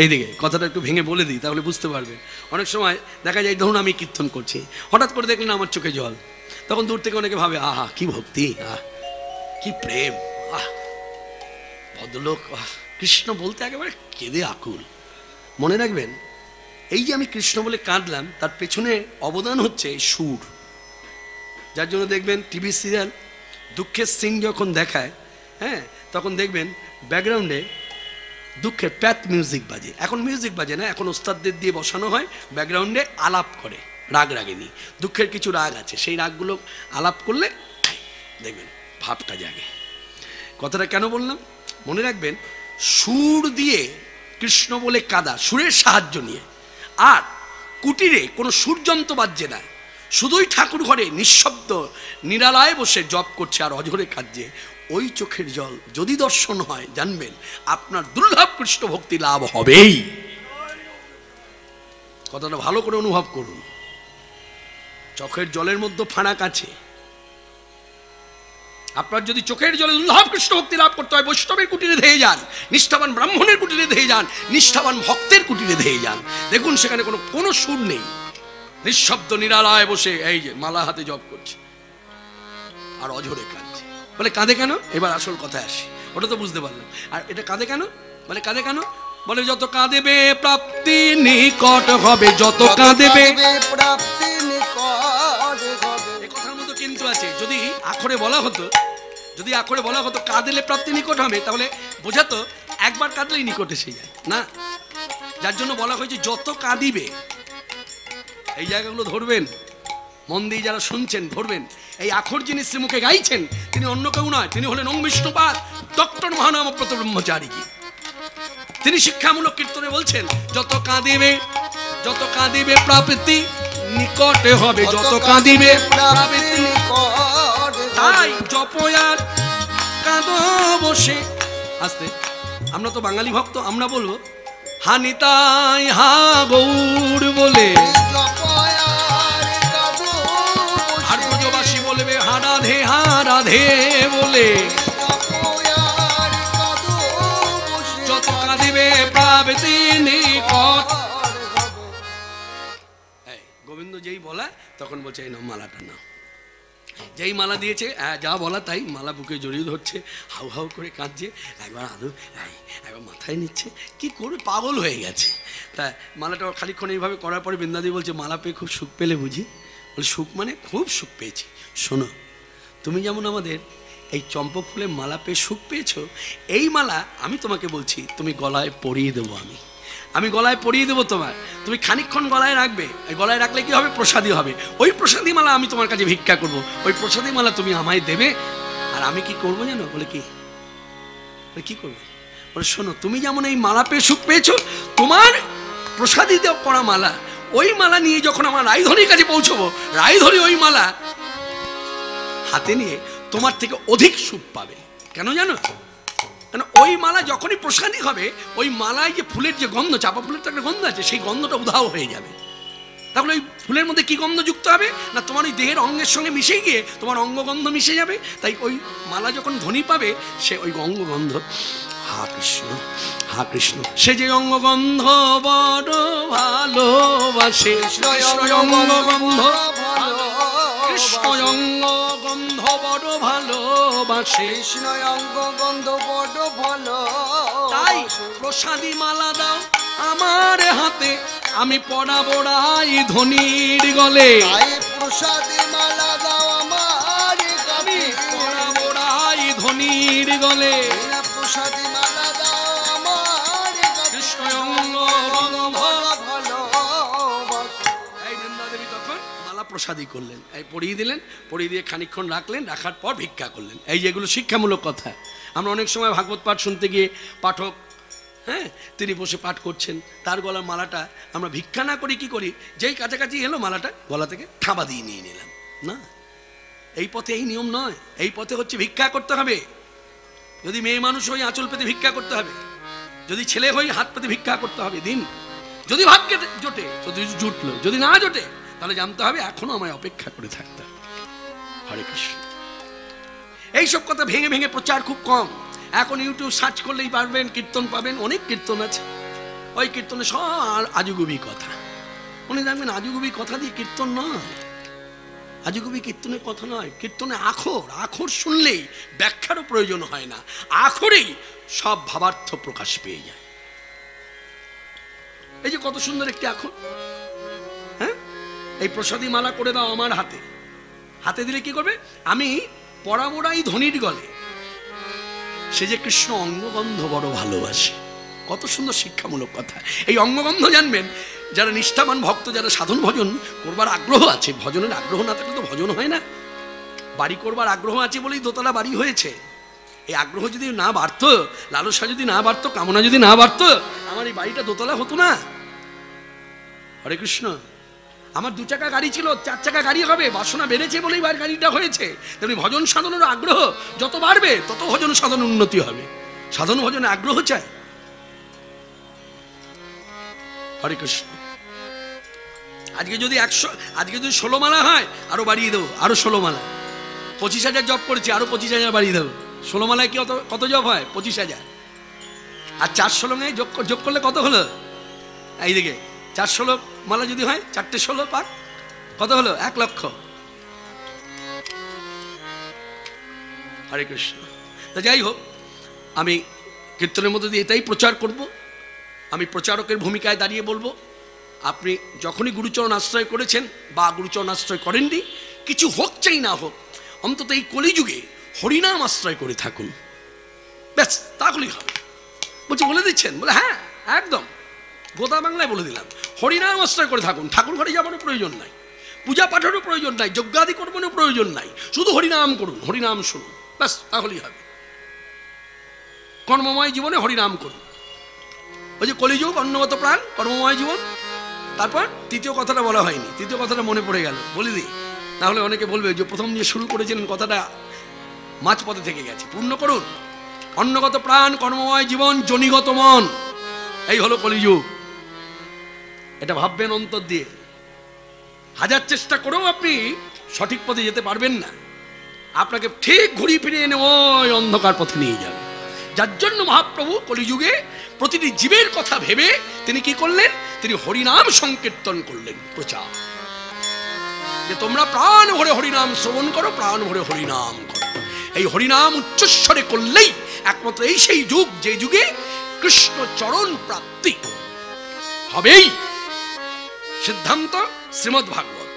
এইদিকে কথাটা একটু ভেঙে বলে দিই তাহলে বুঝতে পারবেন। অনেক সময় দেখা যায় ধরুন আমি কীর্তন করছি হঠাৎ করে দেখলেন আমার চোখে জল। তখন দূর থেকে অনেকে ভাবে, আহা, কি ভক্তি, আহ, কি প্রেম, আহ, ভদ্রলোক, আহ, কৃষ্ণ বলতে একেবারে কেঁদে আকুল। মনে রাখবেন, এই যে আমি কৃষ্ণ বলে কাঁদলাম, তার পেছনে অবদান হচ্ছে সুর। যার জন্য দেখবেন টিভি সিরিয়াল দুঃখের সিন যখন দেখায় হ্যাঁ তখন দেখবেন ব্যাকগ্রাউন্ডে দুঃখের প্যাথ মিউজিক বাজে। এখন মিউজিক বাজে না, এখন ওস্তাদদের দিয়ে বসানো হয়, ব্যাকগ্রাউন্ডে আলাপ করে। রাগ রাগেনি, দুঃখের কিছু রাগ আছে, সেই রাগগুলো আলাপ করলে দেখবেন ভাবটা জাগে। কথাটা কেন বললাম? মনে রাখবেন, সুর দিয়ে কৃষ্ণ বলে কাদা, সুরের সাহায্য নিয়ে। আর কুটিরে কোনো সুরযন্ত্র বাজছে না, শুধুই ঠাকুর ঘরে নিঃশব্দ নিরালায় বসে জপ করছে আর অঝরে কাঁদছে। ওই চোখের জল যদি দর্শন হয়, জানবেন আপনার দুর্লভ কৃষ্ণ ভক্তি লাভ হবেই। কথাটা ভালো করে অনুভব করুন। চোখের জলের মধ্যে ফাঁড়াক আছে। আপনার যদি চোখের জলে দুর্লভ কৃষ্ণ ভক্তি লাভ করতে হয়, বৈষ্ণবের কুটিরে ধেয়ে যান, নিষ্ঠাবান ব্রাহ্মণের কুটিরে ধেয়ে যান, নিষ্ঠাবান ভক্তের কুটিরে ধেয়ে যান। দেখুন, সেখানে কোনো কোনো সুর নেই। নিঃশব্দ নিরালায় বসে এই যে মালা হাতে জপ করছে। আর অঝরে কাঁদছে। বলে, কাঁদে কেন? এবার আসল কথায় আসি। ওটা তো বুঝতে পারলাম। আর এটা কাঁদে কেন? বলে, কাঁদে কেন? বলে যত কাঁদেবে প্রাপ্তি নিকট হবে যত কাঁদেবে প্রাপ্তি নিকট হবে। কথার মধ্যে কিন্তু আছে যদি আখরে বলা হতো যদি আখরে বলা হতো কাঁদলে প্রাপ্তি নিকট হবে তাহলে বোঝাতো একবার কাঁদলেই নিকট এসে যায় না? যার জন্য বলা হয়েছে যত কাঁদিবে এই জায়গাগুলো ধরবেন মন দিয়ে যারা শুনছেন ধরবেন। এই আখর যিনি শ্রীমুখে গাইছেন তিনি অন্য কেউ নয় তিনি হলেন ওম বিষ্ণুপাদ ডক্টর মহানামব্রত ব্রহ্মচারী তিনি শিক্ষামূলক কীর্তনে বলছেন যত কাঁদিবে যত কাঁদিবে প্রাপ্তি নিকটে হবে যত কাঁদিবে তাই জপয়ার কাঁদ বসে আস্তে আমরা তো বাঙালি ভক্ত আমরা বলব হানি তাই হা গৌর বলে। আর ব্রজবাসী বলবে হা রাধে হা রাধে বলে। গোবিন্দ যেই বলা তখন বলছে এই মালাটা যেই মালা দিয়েছে হ্যাঁ, যা বলা তাই মালা বুকে জড়িয়ে ধরছে হাউ হাউ করে কাঁদছে একবার আদু একবার মাথায় নিচ্ছে কি করবে পাগল হয়ে গেছে। তা মালাটা খানিক্ষণ এইভাবে করার পরে বৃন্দাদি বলছে মালা পেয়ে খুব সুখ পেলে বুঝি? বলে সুখ মানে খুব সুখ পেয়েছি। শোনো তুমি যেমন আমাদের এই চম্পক ফুলের মালা পেয়ে সুখ পেয়েছ? এই মালা আমি তোমাকে বলছি, তুমি গলায় পরিয়ে দেবো আমি। আমি গলায় পরিয়ে দেবো তোমার। তুমি খানিকক্ষণ গলায় রাখবে। গলায় রাখলে কি হবে? প্রসাদী হবে। ওই প্রসাদী মালা আমি তোমার কাছে ভিক্ষা করব। ওই প্রসাদী মালা তুমি আমায় দেবে। আর আমি কি করব জানো? বলে কি? কি করবে? বলে শোনো, তুমি যেমন এই মালা পেয়ে সুখ পেয়েছ, তোমার প্রসাদী দেব করা মালা। ওই মালা নিয়ে যখন আমার রায়ধনির কাছে পৌঁছবো রায়ধরি ওই মালা হাতে নিয়ে তোমার থেকে অধিক সুখ পাবে। কেন জানো? কেন ওই মালা যখনই প্রসাদী হবে, ওই মালায় যে ফুলের যে গন্ধ, চাপা ফুলের তো একটা গন্ধ আছে, সেই গন্ধটা উধাও হয়ে যাবে। তাহলে ওই ফুলের মধ্যে কি গন্ধ যুক্ত হবে? না তোমার ওই দেহের অঙ্গের সঙ্গে মিশে গিয়ে তোমার অঙ্গগন্ধ মিশে যাবে? তাই ওই মালা যখন ধ্বনি পাবে সে ওই অঙ্গগন্ধ হা কৃষ্ণ হা কৃষ্ণ। সে যে অঙ্গগন্ধ বড় ভালোবাসে অঙ্গগন্ধ কৃষ্ণ অঙ্গগন্ধ বড় ভালোবাসে। কৃষ্ণ অঙ্গ গন্ধ বড় ভালো তাই প্রসাদী মালা দাও। আমার হাতে আমি পড়াবো রাই ধনির গলে। প্রসাদে মালা দাও আমার আমি কাছে। পড়াবো রাই ধনির গলে। প্রসাদে মালা দাও আমার কৃষ্ণ প্রসাদী করলেন। এই পড়িয়ে দিলেন পড়িয়ে দিয়ে খানিকক্ষণ রাখলেন রাখার পর ভিক্ষা করলেন। এই যেগুলো শিক্ষামূলক কথা। আমরা অনেক সময় ভাগবত পাঠ শুনতে গিয়ে পাঠক হ্যাঁ তিনি বসে পাঠ করছেন, তার গলার মালাটা আমরা ভিক্ষা না করি, কি করি? যেই কাছাকাছি এলো মালাটা, গলা থেকে থাবা দিয়ে নিয়ে নিলাম। না, এই পথে এই নিয়ম নয়, এই পথে হচ্ছে ভিক্ষা করতে হবে। যদি মেয়ে মানুষ হই আঁচল পেতে ভিক্ষা করতে হবে, যদি ছেলে হই হাত পেতে ভিক্ষা করতে হবে দিন, যদি ভাগ্যে জোটে তো জুটলো, যদি না জোটে, তাহলে জানতে হবে এখনও আমায় অপেক্ষা করে থাকতে হরে কৃষ্ণ। এইসব কথা ভেঙে ভেঙে প্রচার খুব কম। এখন ইউটিউব সার্চ করলেই পারবেন, কীর্তন পাবেন, অনেক কীর্তন আছে। ওই কীর্তনে সব আজুগুবি কথা। উনি দেখবেন আজুগুবি কথা দিয়ে কীর্তন নয়। আজুগুবি কীর্তনের কথা নয়, কীর্তনে আখর আখর শুনলেই ব্যাখ্যারও প্রয়োজন হয় না। আখরেই সব ভাবার্থ প্রকাশ পেয়ে যায়। এই যে কত সুন্দর একটি আখর হ্যাঁ? এই প্রসাদী মালা করে দাও আমার হাতে। হাতে দিলে কি করবে? আমি পরামোড়াই ধনির গলে। সে যে কৃষ্ণ অঙ্গগন্ধ বড় ভালোবাসে। কত সুন্দর শিক্ষামূলক কথা। এই অঙ্গগন্ধ জানবেন, যারা নিষ্ঠাবান ভক্ত, যারা সাধন ভজন করবার আগ্রহ আছে। ভজনের আগ্রহ না থাকলে তো ভজন হয় না। বাড়ি করবার আগ্রহ আছে বলেই দোতলা বাড়ি হয়েছে। এই আগ্রহ যদি না বাড়তো, লালসা যদি না বাড়তো, কামনা যদি না বাড়তো, আমার এই বাড়িটা দোতলা হতো না। হরে কৃষ্ণ। আমার দু চাকা গাড়ি ছিল, চার চাকা গাড়ি হবে, বাসনা বেড়েছে বলেই বার গাড়িটা হয়েছে। তেমনি ভজন সাধনের আগ্রহ যত বাড়বে, তত ভজন সাধন উন্নতি হবে। সাধন ভজনে আগ্রহ চাই। হরে কৃষ্ণ। আজকে যদি একশো, আজকে যদি ষোলো মালা হয়, আরও বাড়িয়ে দেবো, আরও ষোলো মালা। পঁচিশ হাজার জব করেছি, আরও পঁচিশ হাজার বাড়িয়ে দেবো। ষোলো মালায় কি কত জব হয়? পঁচিশ হাজার। আর চার ষোলো যোগ করলে কত হলো? এইদিকে চার ষোলো মালা যদি হয় চারটে ষোলো পাক কত হলো? এক লক্ষ। হরে কৃষ্ণ। তা যাই হোক, আমি কীর্তনের মধ্যে দিয়ে এটাই প্রচার করব। আমি প্রচারকের ভূমিকায় দাঁড়িয়ে বলব, আপনি যখনই গুরুচরণ আশ্রয় করেছেন বা গুরুচরণ আশ্রয় করেননি, কিছু হোক চাই না হোক, অন্তত এই কলিযুগে হরিনাম আশ্রয় করে থাকুন। ব্যাস, তাহলেই হবে। বলছি, বলে দিচ্ছেন? বলে হ্যাঁ একদম। গোদা বাংলায় বলে দিলাম। হরিনাম আশ্রয় করে থাকুন। ঠাকুর ঘরে যাবারও প্রয়োজন নাই। পূজা পাঠেরও প্রয়োজন নাই। যজ্ঞাদি করবেনও প্রয়োজন নাই। শুধু হরিনাম করুন, হরিনাম শুনুন। ব্যাস, তাহলেই হবে। কর্মময় জীবনে হরিনাম করুন। ওই যে কলিযুগ, অন্নগত প্রাণ, কর্মময় জীবন। তারপর তৃতীয় কথাটা বলা হয়নি। তৃতীয় কথাটা মনে পড়ে গেল। বলে দিই তাহলে অনেকে বলবে যে প্রথম যে শুরু করেছিলেন কথাটা মাঝপথে থেকে গেছে। পূর্ণ করুন। অন্নগত প্রাণ, কর্মময় জীবন, জনিগত মন। এই হলো কলিযুগ। এটা ভাববেন অন্তর দিয়ে। হাজার চেষ্টা করেও আপনি সঠিক পথে যেতে পারবেন না। আপনাকে ঠিক ঘুরিয়ে ফিরিয়ে এনে ওই অন্ধকার পথে নিয়ে যাবে। যার জন্য মহাপ্রভু কলিযুগে প্রতিটি জীবের কথা ভেবে তিনি কি করলেন? তিনি হরিনাম সংকীর্তন করলেন প্রচার। যে তোমরা প্রাণ ভরে হরিনাম শ্রবণ করো, প্রাণ ভরে হরিনাম করো। এই হরিনাম উচ্চস্বরে করলেই একমাত্র এই সেই যুগ, যে যুগে কৃষ্ণ চরণ প্রাপ্তি। হবেই সিদ্ধান্ত শ্রীমৎ ভাগবত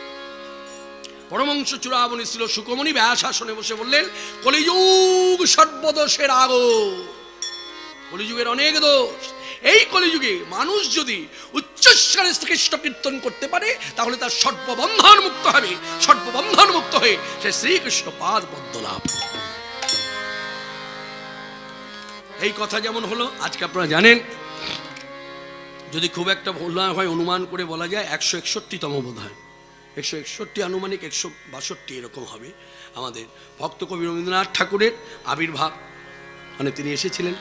পরমংশ চূড়াবনী ছিল সুকমণি, ব্যাসাসনে বসে বললেন, কলিযুগ সর্বদোষের আগো কলিযুগের অনেক দোষ। এই কলিযুগে মানুষ যদি উচ্চস্বরে শ্রীকৃষ্ণ কীর্তন করতে পারে, তাহলে তার সর্ববন্ধন মুক্ত হবে। সর্ববন্ধন মুক্ত হয়ে সে শ্রীকৃষ্ণ পাদ পদ্ম লাভ এই কথা যেমন হলো, আজকে আপনারা জানেন যদি খুব একটা ভুল না হয়, অনুমান করে বলা যায় একশো একষট্টিতম বোধ হয় একশো একষট্টি আনুমানিক একশো বাষট্টি এরকম হবে আমাদের ভক্ত কবি রবীন্দ্রনাথ ঠাকুরের আবির্ভাব। মানে তিনি এসেছিলেন।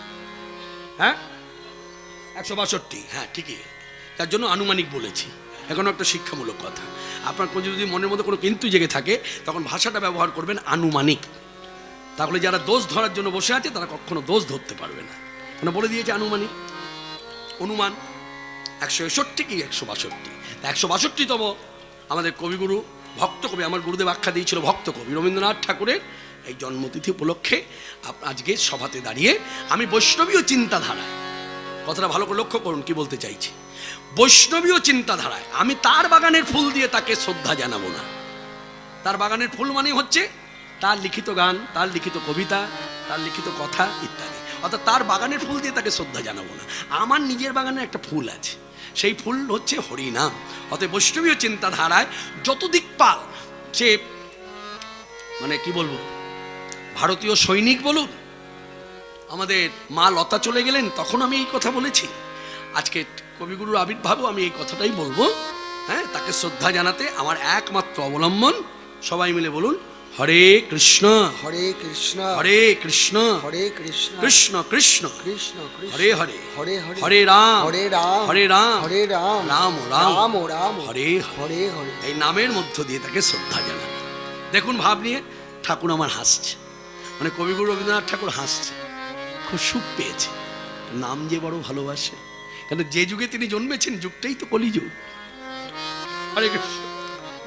হ্যাঁ? একশো বাষট্টি হ্যাঁ ঠিকই। তার জন্য আনুমানিক বলেছি। এখন একটা শিক্ষামূলক কথা। আপনার কোনো যদি মনের মধ্যে কোনো কিন্তু জেগে থাকে, তখন ভাষাটা ব্যবহার করবেন আনুমানিক। তাহলে যারা দোষ ধরার জন্য বসে আছে, তারা কখনো দোষ ধরতে পারবে না। মানে বলে দিয়েছে আনুমানিক। অনুমান। একশো একষট্টি কি, একশো বাষট্টি। একশো বাষট্টিতম আমাদের কবিগুরু, ভক্ত কবি, আমার গুরুদেব আখ্যা দিয়েছিল ভক্ত কবি রবীন্দ্রনাথ ঠাকুরের এই জন্মতিথি উপলক্ষে আজকে সভাতে দাঁড়িয়ে আমি বৈষ্ণবীয় চিন্তাধারায়, কথাটা ভালো করে লক্ষ্য করুন কি বলতে চাইছি। বৈষ্ণবীয় চিন্তাধারায় আমি তার বাগানের ফুল দিয়ে তাকে শ্রদ্ধা জানাব না। তার বাগানের ফুল মানে হচ্ছে তার লিখিত গান, তার লিখিত কবিতা, তার লিখিত কথা ইত্যাদি। অর্থাৎ তার বাগানের ফুল দিয়ে তাকে শ্রদ্ধা জানাব না। আমার নিজের বাগানে একটা ফুল আছে। সেই ফুল হচ্ছে হরিনাম। অতএব বৈষ্ণবীয় চিন্তাধারায় যত দিকপাল সে মানে কি বলব, ভারতীয় সৈনিক বলুন, আমাদের মা লতা চলে গেলেন, তখন আমি এই কথা বলেছি। আজকে কবিগুরুর আবির্ভাবও আমি এই কথাটাই বলব। হ্যাঁ তাকে শ্রদ্ধা জানাতে আমার একমাত্র অবলম্বন, সবাই মিলে বলুন হরে কৃষ্ণ হরে কৃষ্ণ হরে কৃষ্ণ হরে কৃষ্ণ কৃষ্ণ কৃষ্ণ কৃষ্ণ হরে হরে হরে হরে হরে রাম হরে রাম হরে রাম হরে রাম রাম রাম রাম রাম হরে হরে। হরে হরে। এই নামের মধ্য দিয়ে তাকে শ্রদ্ধা জানানো। দেখুন ভাব নিয়ে ঠাকুর আমার হাসছে। মানে কবিগুরু রবীন্দ্রনাথ ঠাকুর হাসছে। খুব সুখ পেয়েছে। নাম যে বড় ভালোবাসে। কেন যে যুগে তিনি জন্মেছেন যুগটাই তো কলিযুগ। হরে কৃষ্ণ।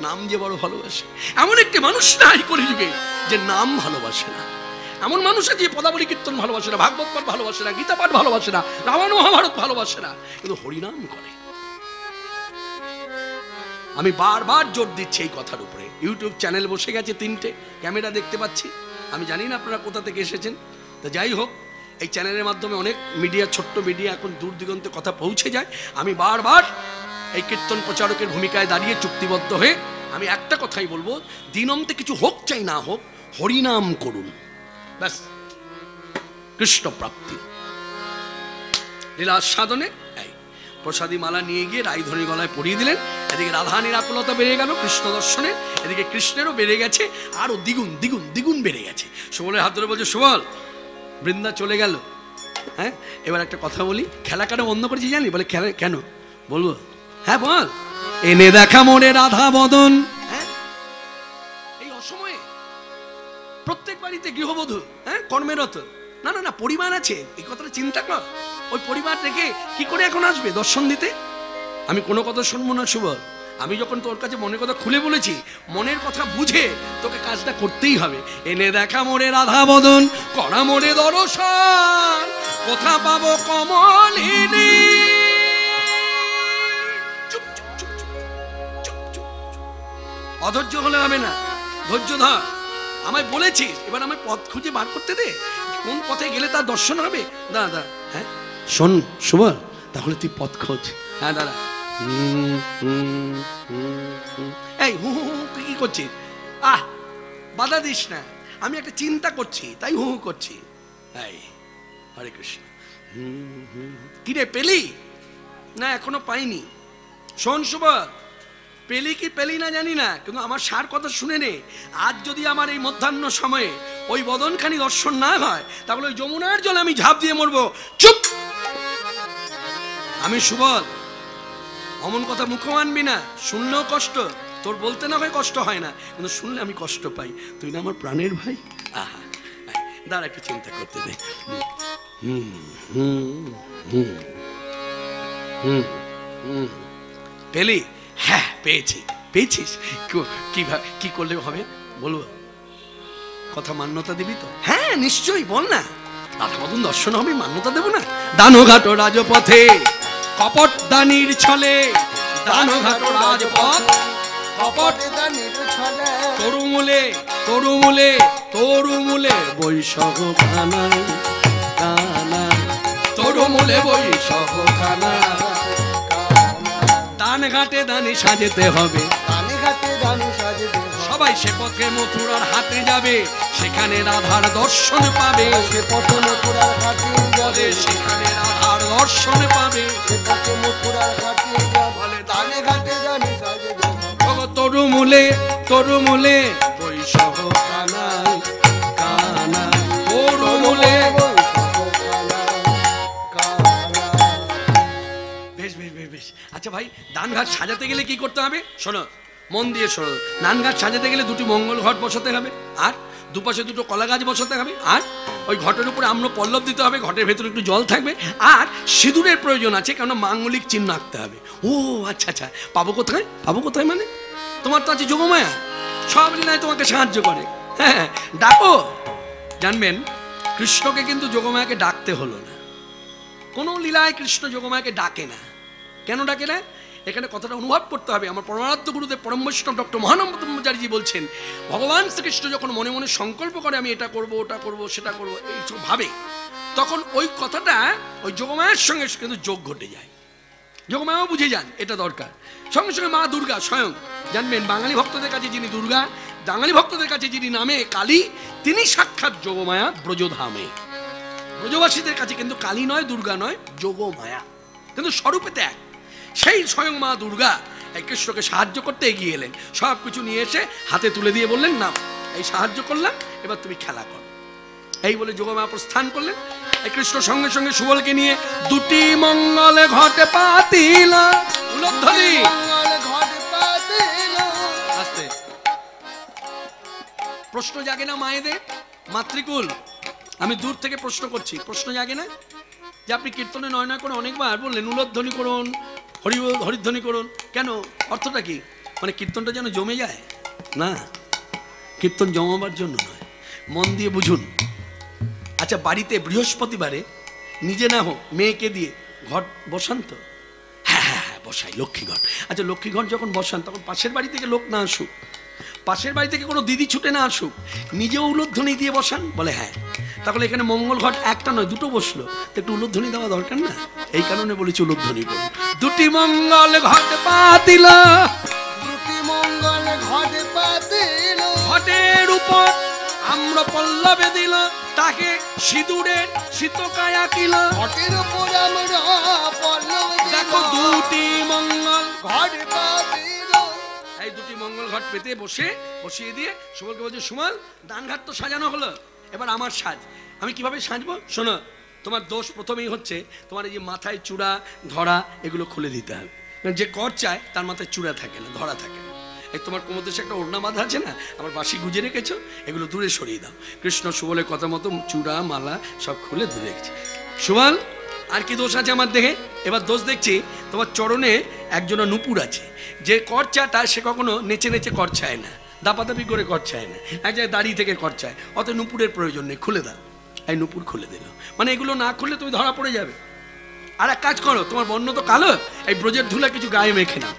নাম যে বড় ভালোবাসে। এমন একটি মানুষ নাই কলিযুগে যে নাম ভালোবাসে না। এমন মানুষ আছে যে পদাবলী কীর্তন ভালোবাসে না, ভাগবত পাঠ ভালোবাসে না, গীতা পাঠ ভালোবাসে না, রামায়ণ মহাভারত ভালোবাসে না, কিন্তু হরিনাম করে। আমি বারবার জোর দিচ্ছি এই কথার উপরে। ইউটিউব চ্যানেল বসে গেছে তিনটে, ক্যামেরা দেখতে পাচ্ছি। আমি জানি না আপনারা কোথা থেকে এসেছেন। তো যাই হোক, এই চ্যানেলের মাধ্যমে অনেক মিডিয়া, ছোট্ট মিডিয়া এখন দূর দিগন্তে কথা পৌঁছে যায়। আমি বারবার এই কীর্তন প্রচারকের ভূমিকায় দাঁড়িয়ে চুক্তিবদ্ধ হয়ে আমি একটা কথাই বলব, দিনমতে কিছু হোক চাই না হোক, হরিনাম করুন। ব্যাস, কৃষ্ণ প্রাপ্তি। লীলা সাধনে, এই, প্রসাদী মালা নিয়ে গিয়ে রায়ধনী গলায় পরিয়ে দিলেন। এদিকে রাধানির আকুলতা বেড়ে গেল কৃষ্ণ দর্শনে, এদিকে কৃষ্ণেরও বেড়ে গেছে, আরও দ্বিগুণ দ্বিগুণ দ্বিগুণ বেড়ে গেছে। সুবলের হাত ধরে বলছে, সুবল, বৃন্দা চলে গেল। হ্যাঁ এবার একটা কথা বলি, খেলা কেন বন্ধ করেছি জানি? বলে, খেলা, কেন? বলব। হ্যাঁ বল। এনে দেখা মোরে রাধা বদন। হ্যাঁ? এই অসময়ে প্রত্যেক বাড়িতে গৃহবধূ হ্যাঁ কর্মেরত। না না না, পরিবার আছে, এই কথাটা চিন্তা কর। ওই পরিবার রেখে কি করে এখন আসবে দর্শন দিতে? আমি কোনো কথা শুনব না, শুভ। আমি যখন তোর কাছে মনের কথা খুলে বলেছি, মনের কথা বুঝে তোকে কাজটা করতেই হবে। এনে দেখা মোরে রাধা বদন, করা মোরে দর্শন কোথা পাবো কমলিনী চুপ অধৈর্য হলে হবে না। ধৈর্য ধর। আমায় বলেছিস এবার আমায় পথ খুঁজে বার করতে দে। কোন পথে গেলে তার দর্শন হবে? দাদা হ্যাঁ? শোন সুবল তাহলে তুই পথ খোঁজ। হ্যাঁ দাদা। এই হু হু হু তুই কি করছিস? আহ বাধা দিস না। আমি একটা চিন্তা করছি তাই হু হু করছি। এই হরে কৃষ্ণ। হুম, হুম। কি রে পেলি? না এখনও পাইনি। শোন সুবল পেলি কি পেলি না জানি না, কিন্তু আমার সার কথা শুনে নে। আজ যদি আমার এই মধ্যাহ্ন সময়ে ওই বদনখানি দর্শন না হয়, তাহলে ওই যমুনার জলে আমি ঝাঁপ দিয়ে মরবো। চুপ! আমি সুবল, অমন কথা মুখ মানবি না, শুনলেও কষ্ট। তোর বলতে না হয় কষ্ট হয় না, কিন্তু শুনলে আমি কষ্ট পাই। তুই না আমার প্রাণের ভাই? আহা দাঁড়া একটু চিন্তা করতে দে। পেলি? হ্যাঁ পেয়েছি। পেয়েছিস? কো- কি করলে হবে? বলব। কথা মান্যতা দিবি তো? হ্যাঁ নিশ্চয়ই, বল না। রাধা মদন দর্শন হবে, মান্যতা দেবো না? দানঘাট রাজপথে, কপট দানির ছলে, দানঘাট রাজপথ, কপট দানির ছলে। তরুমূলে তরুমূলে তরুমূলে বৈশাখ খানায় কানায় তরুমূলে বৈশাখ খানায় দান ঘাটে দানি সাজেতে হবে। দানি ঘাটে দানি সাজে সবাই সে পথে মথুরার হাতে যাবে সেখানে রাধার দর্শন পাবে। সে পথে মথুরার ঘাটে যাবে। সেখানে রাধার দর্শন পাবে। সে পথে মথুরার যাবে। বলে দানি ঘাটে দানি সাজে তরু ওগো তরুমূলে তরুমূলে বৈশাখ কানায় কানায় তরুমূলে বেশ আচ্ছা ভাই দান ঘাট সাজাতে গেলে কি করতে হবে? শোনো, মন দিয়ে শোনো। ধান ঘাট সাজাতে গেলে দুটি মঙ্গল ঘট বসাতে হবে, আর দুপাশে দুটো কলা গাছ বসাতে হবে, আর ওই ঘটের উপরে আম্র পল্লব দিতে হবে, ঘটের ভেতরে একটু জল থাকবে, আর সিঁদুরের প্রয়োজন আছে কারণ মাঙ্গলিক চিহ্ন আঁকতে হবে। ও আচ্ছা আচ্ছা। পাবো কোথায়? পাবো কোথায় মানে? তোমার তো আছে যোগমায়া। সব লীলায় তোমাকে সাহায্য করে। হ্যাঁ ডাকো। জানবেন, কৃষ্ণকে কিন্তু যোগমায়াকে ডাকতে হলো না। কোনো লীলায় কৃষ্ণ যোগমায়াকে ডাকে না। কেন ডাকে না? এখানে কথাটা অনুভব করতে হবে। আমার পরমারাধ্য গুরুদেব পরম বৈষ্ণব ডক্টর মহানন্দ বলছেন, ভগবান শ্রীকৃষ্ণ যখন মনে মনে সংকল্প করে, আমি এটা করব, ওটা করব, সেটা করব এইসব ভাবে, তখন ওই কথাটা ওই যোগমায়ের সঙ্গে কিন্তু যোগ ঘটে যায়। যোগমায়াও বুঝে যান, এটা দরকার। সঙ্গে সঙ্গে মা দুর্গা স্বয়ং জানবেন, বাঙালি ভক্তদের কাছে যিনি দুর্গা, বাঙালি ভক্তদের কাছে যিনি নামে কালী, তিনি সাক্ষাৎ যোগমায়া ব্রজধামে। ব্রজবাসীদের কাছে কিন্তু কালী নয়, দুর্গা নয়, যোগমায়া। কিন্তু স্বরূপে ত্যাগ সেই স্বয়ং মা দুর্গা এই কৃষ্ণকে সাহায্য করতে এগিয়ে এলেন। সব কিছু নিয়ে এসে হাতে তুলে দিয়ে বললেন না এই সাহায্য করলাম এবার তুমি খেলা করো। এই বলে যোগমা প্রস্থান করলেন। এই কৃষ্ণ সঙ্গে সঙ্গে সুবলকে নিয়ে দুটি মঙ্গলে ঘটে পাতিল। উলধ্বনি। প্রশ্ন জাগে না মায়েদের? মাতৃকুল আমি দূর থেকে প্রশ্ন করছি। প্রশ্ন জাগে না? যে আপনি কীর্তনে নয় নয় করে অনেকবার বললেন উলোধ্বনি করুন হরি হরিধ্বনি করুন। কেন? অর্থটা কি? মানে কীর্তনটা যেন জমে যায়? না। কীর্তন জমাবার জন্য নয়। মন দিয়ে বুঝুন। আচ্ছা বাড়িতে বৃহস্পতিবারে নিজে না হোক, মেয়েকে দিয়ে ঘট বসান তো? হ্যাঁ হ্যাঁ হ্যাঁ বসাই লক্ষ্মী ঘট আচ্ছা লক্ষ্মী ঘট যখন বসান, তখন পাশের বাড়ি থেকে লোক না আসুক। পাশের বাড়ি থেকে কোনো দিদি ছুটে না আসুক। নিজেও উলোধ্বনি দিয়ে বসান? বলে হ্যাঁ। তাহলে এখানে মঙ্গল ঘট একটা নয় দুটো বসল। একটু উলোধ্বনি দেওয়া দরকার না? এই কারণে বলেছি উলোধ্বনি করুন দুটি মঙ্গল ঘট পাতিল। দুটি মঙ্গল ঘট পাতিল। ঘটের উপর আম্র পল্লবে দিল তাকে সিঁদুরের শীতকায়া কিল ঘটের উপর আমরা পল্লব দেখো দুটি মঙ্গল। ঘট পাতিল। এই দুটি মঙ্গল ঘট পেতে বসে বসিয়ে দিয়ে সুবলকে বলছে সুমল দান ঘাট তো সাজানো হলো। এবার আমার সাজ। আমি কীভাবে সাজবো? শোনো, তোমার দোষ প্রথমেই হচ্ছে তোমার এই যে মাথায় চূড়া, ধরা, এগুলো খুলে দিতে হবে। কারণ যে কর চায়, তার মাথায় চূড়া থাকে না, ধরা থাকে না। এই তোমার দেশে একটা ওড়না বাঁধা আছে না? আবার বাসি গুজে রেখেছো? এগুলো দূরে সরিয়ে দাও। কৃষ্ণ সুবলের কথা মতো চূড়া, মালা সব খুলে দূরে রেখেছি। সুবল, আর কি দোষ আছে আমার দেখে এবার দোষ দেখছি, তোমার চরণে একজনা নুপুর আছে। যে করচাটা সে কখনো নেচে নেচে কর চায় না। দাপাদাপি করে কর চায় না। এক জায়গায় দাঁড়িয়ে থেকে কর চায় অত নুপুরের প্রয়োজন নেই, খুলে দাও। এই নুপুর খুলে দিল। মানে এগুলো না খুললে তুমি ধরা পড়ে যাবে। আর এক কাজ করো, তোমার বর্ণ তো কালো, এই ব্রজের ধুলা কিছু গায়ে মেখে নাও।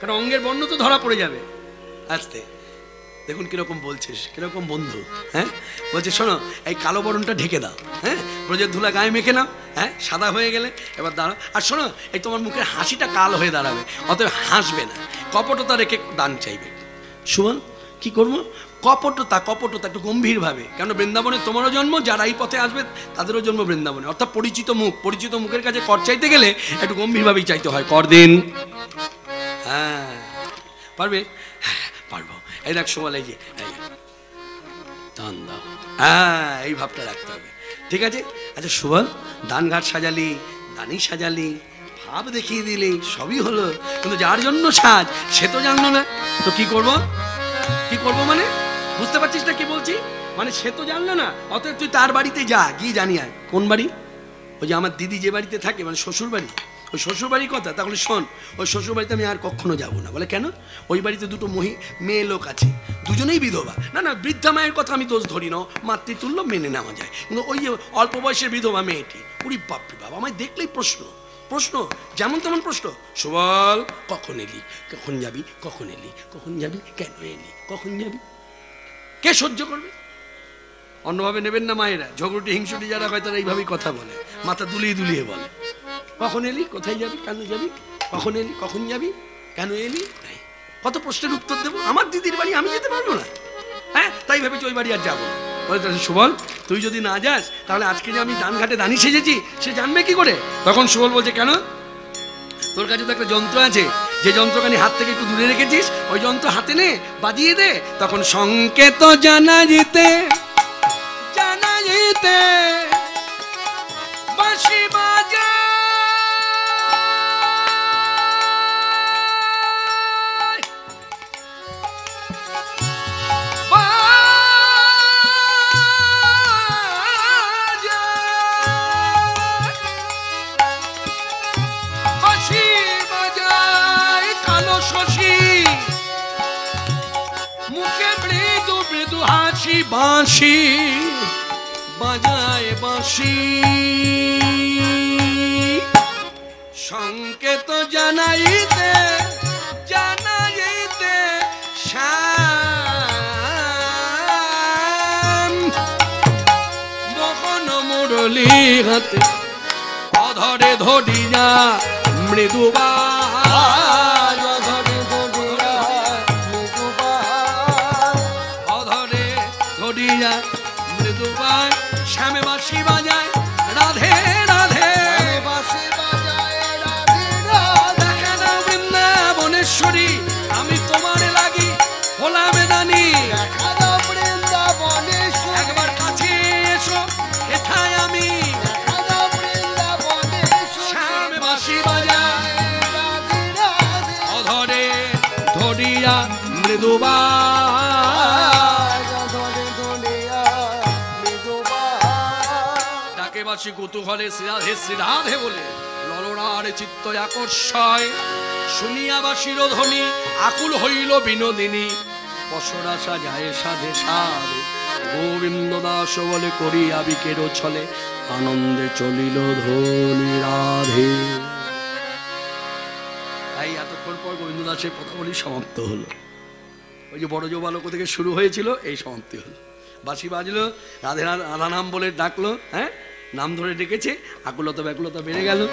কারণ অঙ্গের বর্ণ তো ধরা পড়ে যাবে। আস্তে। দেখুন কীরকম বলছিস, কীরকম বন্ধু হ্যাঁ? বলছে, শোনো, এই কালো বরণটা ঢেকে দাও হ্যাঁ? ব্রজের ধুলা গায়ে মেখে নাও হ্যাঁ? সাদা হয়ে গেলে, এবার দাঁড়াও। আর শোনো, এই তোমার মুখের হাসিটা কাল হয়ে দাঁড়াবে, অতএব হাসবে না। কপটতা রেখে দান চাইবে। সুমন কি করব? কপটতা কপটতা একটু গম্ভীরভাবে। কেন বৃন্দাবনে তোমারও জন্ম? যারা এই পথে আসবে, তাদেরও জন্ম বৃন্দাবনে। অর্থাৎ পরিচিত মুখ, পরিচিত মুখের কাছে কর চাইতে গেলে একটু গম্ভীরভাবেই চাইতে হয়, কর দিন। হ্যাঁ পারবে? হ্যাঁ পারব। এই দেখ সময় এই যে হ্যাঁ এই ভাবটা রাখতে হবে। ঠিক আছে? আচ্ছা সুবল দান ঘাট সাজালি, দানি সাজালি। ভাব দেখিয়ে দিলে সবই হলো। কিন্তু যার জন্য সাজ, সে তো জানলো না। তো কি করব? কি করব মানে? বুঝতে পারছিস না কি বলছি? মানে সে তো জানলো না। অতএব তুই তার বাড়িতে যা, গিয়ে জানি আর কোন বাড়ি? ওই যে আমার দিদি যে বাড়িতে থাকে মানে শ্বশুর বাড়ি। ওই শ্বশুর বাড়ির কথা, তাহলে শোন, ওই শ্বশুর বাড়িতে আমি আর কখনো যাব না। বলে কেন? ওই বাড়িতে দুটো মহি, মেয়ে লোক আছে। দুজনেই বিধবা। না না, বৃদ্ধা মায়ের কথা আমি দোষ ধরি না। মাতৃতুল্য মেনে নেওয়া যায়। কিন্তু ওই অল্প বয়সের বিধবা মেয়েটি। উড়ি বাপরে বাবা আমায় দেখলেই প্রশ্ন। প্রশ্ন, যেমন তেমন প্রশ্ন। সুবল কখন এলি? কখন যাবি? কখন এলি? কখন যাবি? কেন এলি? কখন যাবি? কে সহ্য করবে? অন্যভাবে নেবেন না মায়েরা। ঝগড়ুটি, হিংসুটি যারা হয় তারা এইভাবেই কথা বলে। মাথা দুলিয়ে দুলিয়ে বলে। কখন এলি? কোথায় যাবি? কেন যাবি? কখন এলি? কখন যাবি? কেন এলি? কত প্রশ্নের উত্তর দেবো? আমার দিদির বাড়ি আমি যেতে পারব না। হ্যাঁ তাই ভেবেছি ওই বাড়ি আর যাব বলে সুবল, তুই যদি না যাস, তাহলে আজকে যে আমি ধান ঘাটে দানি সেজেছি, সে জানবে কি করে? তখন সুবল বলছে, কেন? তোর কাছে তো একটা যন্ত্র আছে। যে যন্ত্রখানি হাত থেকে একটু দূরে রেখেছিস, ওই যন্ত্র হাতে নে বাজিয়ে দে। তখন সংকেত জানা যেতে জানা যেতে। বাঁশি বাজায় বাঁশি। সংকেত জানাইতে জানাইতে মোহন মুরলী হাতে অধরে ধরিয়া মৃদুবা বাসি কুতূহলে শ্রীরাধে শ্রীরাধে বলে ললনার চিত্ত আকর্ষয় শুনিয়া বাসির ধ্বনি আকুল হইল বিনোদিনী। পশরা সাজায় সাধে সাধে, গোবিন্দ দাস বলে করিয়া বিকের ছলে, আনন্দে চলিল ধ্বনি রাধে। এই এতক্ষণ পর গোবিন্দ দাসের পদাবলী সমাপ্ত হলো। ওই যে বড় জোবালক থেকে শুরু হয়েছিল, এই সমাপ্তি হলো। বাঁশি বাজলো, রাধে রাধা নাম বলে ডাকলো হ্যাঁ? নাম ধরে ডেকেছে, আকুলতা ব্যাকুলতা বেড়ে গেল।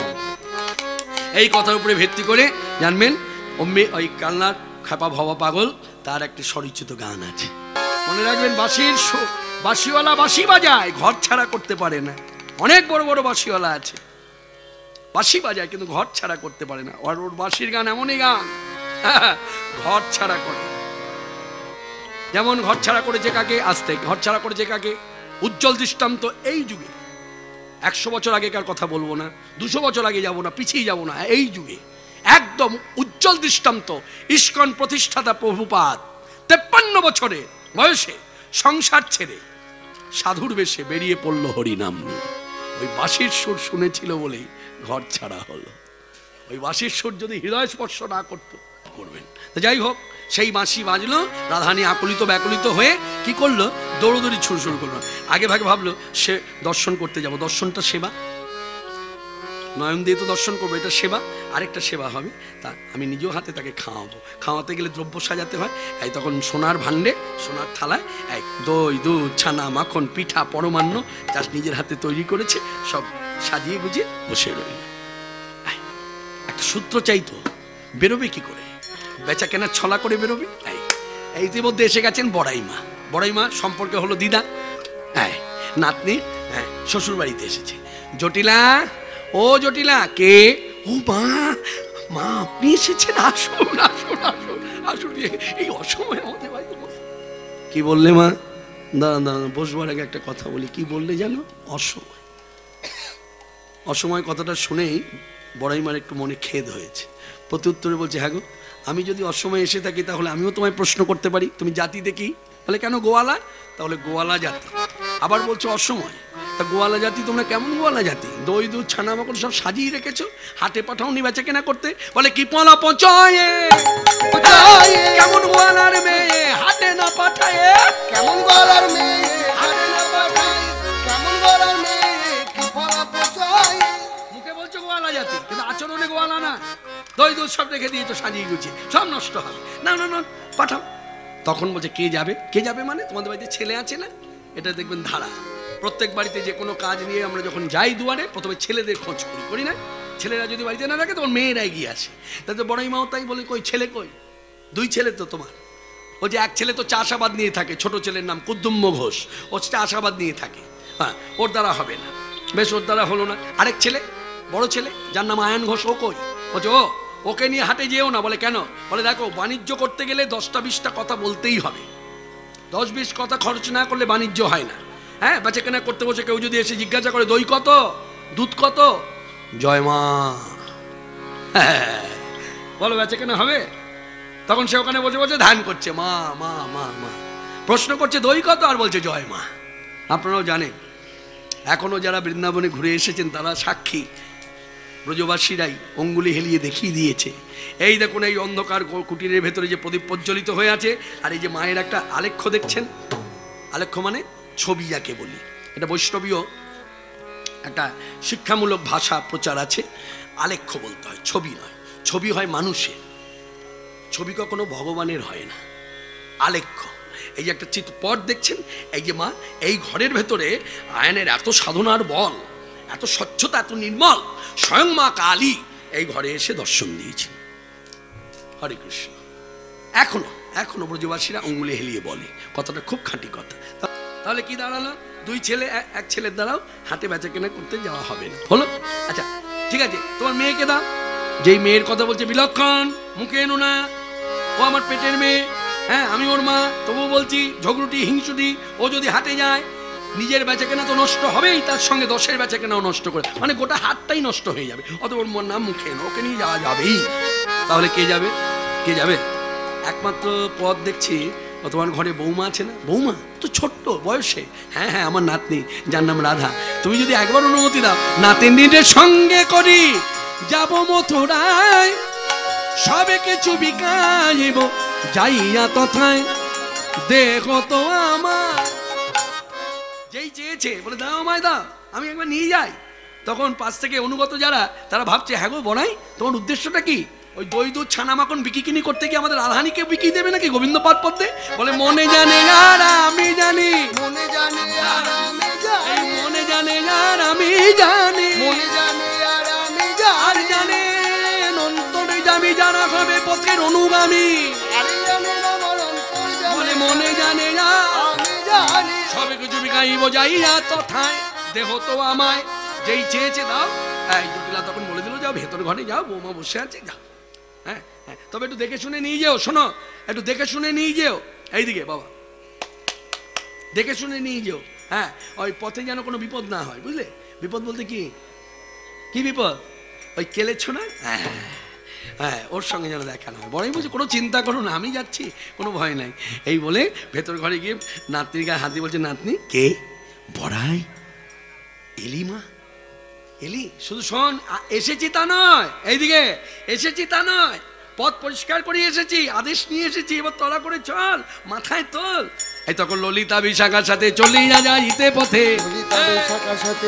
এই কথার উপরে ভিত্তি করে জানবেন অম্মে ওই কান্নার খাপা ভবা পাগল, তার একটি স্বরিচিত গান আছে। মনে রাখবেন, বাঁশির বাঁশিওয়ালা বাঁশি বাজায়, ঘর ছাড়া করতে পারে না। অনেক বড় বড় বাঁশিওয়ালা আছে। বাঁশি বাজায়, কিন্তু ঘর ছাড়া করতে পারে না। আর ওর বাঁশির গান এমনই গান। ঘর ছাড়া করে। যেমন ঘর ছাড়া করেছে কাকে? আসতে ঘর ছাড়া করেছে কাকে? উজ্জ্বল দৃষ্টান্ত এই যুগে। একশো বছর আগেকার কথা বলব না, দুশো বছর আগে যাব না, পিছিয়ে যাব না, এই যুগে। একদম উজ্জ্বল দৃষ্টান্ত, ইস্কন প্রতিষ্ঠাতা প্রভুপাত তেপ্পান্ন বছরে বয়সে সংসার ছেড়ে সাধুর বেশে বেরিয়ে পড়ল হরিনাম নিয়ে। ওই বাঁশির সুর শুনেছিল বলেই ঘর ছাড়া হলো। ওই বাঁশির সুর যদি হৃদয় স্পর্শ না করতো, করবেন। যাই হোক সেই বাঁশি বাজলো রাধানী আকুলিত ব্যাকুলিত হয়ে কি করল? দৌড়দৌড়ি ছুড় শুরু করল। আগে ভাগে ভাবলো, সে দর্শন করতে যাব, দর্শনটা সেবা। নয়ন দিয়ে তো দর্শন করব, এটা সেবা। আরেকটা সেবা হবে, তা আমি নিজেও হাতে তাকে খাওয়াবো। খাওয়াতে গেলে দ্রব্য সাজাতে হয়, এই তখন সোনার ভাণ্ডে, সোনার থালায়, এই দই, দুধ, ছানা, মাখন, পিঠা, পরমান্ন, যা নিজের হাতে তৈরি করেছে, সব সাজিয়ে গুজিয়ে বসে রইল। একটা সূত্র চাইতো বেরোবে কি করে? বেচা কেনার ছলা করে বেরোবে? এই ইতিমধ্যে এসে গেছেন বড়াই মা বড়াই মা সম্পর্কে হলো দিদা। হ্যাঁ নাতনি হ্যাঁ শ্বশুর বাড়িতে এসেছে। জটিলা, ও জটিলা, কে? ও মা মা, আপনি এসেছেন? আসুন আসুন আসুন আসুন, এই অসময় আমাদের বাড়িতে কি বললে মা? দাঁড়া দাঁড়া বসবার আগে একটা কথা বলি। কি বললে জানো? অসময়। অসময় কথাটা শুনেই বড়াইমার একটু মনে খেদ হয়েছে। প্রত্যুত্তরে বলছে হ্যাঁ গো আমি যদি অসময়ে এসে থাকি তাহলে আমিও তোমায় প্রশ্ন করতে পারি। তুমি জাতি দেখি। বলে কেন গোয়ালা? তাহলে গোয়ালা জাতি। আবার বলছো অসময়। তা গোয়ালা জাতি তোমরা কেমন গোয়ালা জাতি? দই দুধ ছানা মাকড় সব সাজিয়ে রেখেছো? হাটে পাঠাও নি বেচা কেনা করতে। বলে কি পলা পচয়ে। কেমন গোয়ালার মেয়ে? হাটে না পাঠায়। কেমন গলার মেয়ে? জাতি কিন্তু আচরণে গোয়ালা না। দই দুধ সব রেখে দিয়েছ সাজিয়ে গুছিয়ে, সব নষ্ট হবে। না না না, পাঠাও। তখন বলছে, কে যাবে? কে যাবে মানে? তোমাদের বাড়িতে ছেলে আছে না? এটা দেখবেন ধারা। প্রত্যেক বাড়িতে যে কোনো কাজ নিয়ে আমরা যখন যাই দুয়ারে, প্রথমে ছেলেদের খোঁজ করি করি না? ছেলেরা যদি বাড়িতে না থাকে, তখন মেয়েরা এগিয়ে আসে। তাতে বড়ই মাও তাই বলে, কই, ছেলে কই? দুই ছেলে তো তোমার। ও যে এক ছেলে তো চাষাবাদ নিয়ে থাকে, ছোট ছেলের নাম কুদ্দুম্ম ঘোষ। ও চাষাবাদ নিয়ে থাকে। হ্যাঁ ওর দ্বারা হবে না। বেশ, ওর দ্বারা হলো না। আরেক ছেলে বড় ছেলে, যার নাম আয়ন ঘোষ, ও কই? বলছে, ও, ওকে নিয়ে হাটে যেও না। বলে, কেন? বলে, দেখো, বাণিজ্য করতে গেলে দশটা বিশটা কথা বলতেই হবে। দশ বিশ কথা খরচ না করলে বাণিজ্য হয় না। হ্যাঁ বেচা কেনা করতে বসে কেউ যদি এসে জিজ্ঞাসা করে, দই কত? দুধ কত? জয় মা। বলো বেচা কেনা হবে? তখন সে ওখানে বসে বসে ধ্যান করছে, মা মা মা মা। প্রশ্ন করছে, দই কত? আর বলছে, জয় মা। আপনারাও জানেন, এখনও যারা বৃন্দাবনে ঘুরে এসেছেন, তারা সাক্ষী। ব্রজবাসীরাই অঙ্গুলি হেলিয়ে দেখিয়ে দিয়েছে। এই দেখুন, এই অন্ধকার কুটিরের ভেতরে যে প্রদীপ প্রজ্বলিত হয়ে আছে, আর এই যে মায়ের একটা আলেখ্য দেখছেন? আলেখ্য মানে ছবি যাকে বলি। এটা বৈষ্ণবীয় একটা শিক্ষামূলক ভাষা প্রচার আছে। আলেখ্য বলতে হয়, ছবি নয়। ছবি হয় মানুষের। ছবি কখনো ভগবানের হয় না। আলেখ্য। এই যে একটা চিত্রপট দেখছেন? এই যে মা, এই ঘরের ভেতরে আয়নের এত সাধনার বল। এত স্বচ্ছতা, এত নির্মল। স্বয়ং মা কালী এই ঘরে এসে দর্শন দিয়েছেন হরে কৃষ্ণ। এখনও এখনও ব্রজবাসীরা অঙ্গুলি হেলিয়ে বলে, কথাটা খুব খাঁটি কথা। তাহলে কি দাঁড়াল? দুই ছেলে এক ছেলের দ্বারাও হাতে বেচা কেনা করতে যাওয়া হবে না। হলো? আচ্ছা ঠিক আছে, তোমার মেয়েকে দাও। যেই মেয়ের কথা বলছে, বিলক্ষণ, মুখে এনো না। ও আমার পেটের মেয়ে। হ্যাঁ আমি ওর মা। তবু বলছি, ঝগড়ুটি, হিংসুটি, ও যদি হাটে যায় নিজের বেচাকেনা তো নষ্ট হবেই, তার সঙ্গে দশের বেচাকেনাও নষ্ট করে। মানে গোটা হাতটাই নষ্ট হয়ে যাবে। অত ওর মন নাম মুখে ওকে নিয়ে যাওয়া যাবেই। তাহলে কে যাবে? কে যাবে? একমাত্র পথ দেখছি তোমার ঘরে বৌমা আছে না? বৌমা? তো ছোট্ট, বয়সে। হ্যাঁ হ্যাঁ আমার নাতনি, যার নাম রাধা। তুমি যদি একবার অনুমতি দাও, নাতিনীদের সঙ্গে করি, যাব মথুরায়। সবে কিছু বিকাইব, যাইয়া তথায়। দেখো তো আমার চেয়েছে বলে দাও আমায় দাও আমি একবার নিয়ে যাই। তখন পাশ থেকে অনুগত যারা তারা ভাবছে হ্যাঁ গো বনাই তোমার উদ্দেশ্যটা কি? ওই দই দুধ ছানা মাখন বিকিকিনি করতে গিয়ে আমাদের রাধানীকে বিকি দেবে নাকি গোবিন্দ পাদ পদ্মে? বলে মনে জানে আর আমি জানি। মনে জানে আর আমি জানি। মনে জানে আর আমি জানি। মনে জানে আর আমি জানি। জানে অন্তরে জামি যারা হবে পথের অনুগামী। জানে বলে মনে জানে না আমি জানি। কিছু বিকাইব যাইয়া তথায়, দেহ তো আমায়। যেই চেয়েছে দাও। এই জটিলা তখন বলে দিল, যাও ভেতর ঘরে যাও, বৌমা বসে আছে, যাও। হ্যাঁ হ্যাঁ তবে একটু দেখে শুনে নিয়ে যেও, শোনো, একটু দেখে শুনে নিয়ে যেও। এইদিকে, বাবা। দেখে শুনে নিয়ে যেও। হ্যাঁ ওই পথে যেন কোনো বিপদ না হয়, বুঝলে? বিপদ বলতে কি? কি বিপদ? ওই কেলেছ না হ্যাঁ। হ্যাঁ ওর সঙ্গে যেন দেখা না হয়। বড়ই বলছে কোনো চিন্তা করো না আমি যাচ্ছি কোনো ভয় নাই। এই বলে ভেতর ঘরে গিয়ে নাতনির গায়ে হাতি বলছে নাতনি কে? বড়াই এলি মা এলি শুধু শোন এসেছি তা নয় এইদিকে এসেছি তা নয় পথ পরিষ্কার করে এসেছি আদেশ নিয়ে এসেছি এবার তলা করে চল মাথায় তোল। এই তখন ললিতা বিশাখার সাথে চলিয়া যাইতে পথে। সাথে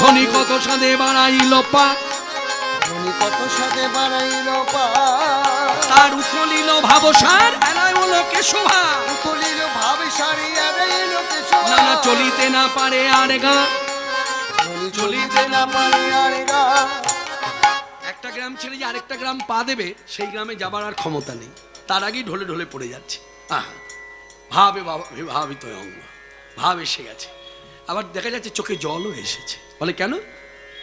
ধনী কত সাদে বাড়াইল পা ধনী কত সাথে বাড়াইল পা। তার ভাবসার কেশোভা উতলিল ভাবে সারি আড়াইল না না চলিতে না পারে আর গা। চলিতে না পারে আর গা। একটা গ্রাম ছেড়ে যে আরেকটা গ্রাম পা দেবে সেই গ্রামে যাবার আর ক্ষমতা নেই। তার আগেই ঢলে ঢলে পড়ে যাচ্ছে। আহা ভাবে ভাবিত অঙ্গ। ভাব এসে গেছে। আবার দেখা যাচ্ছে চোখে জলও এসেছে। বলে কেন?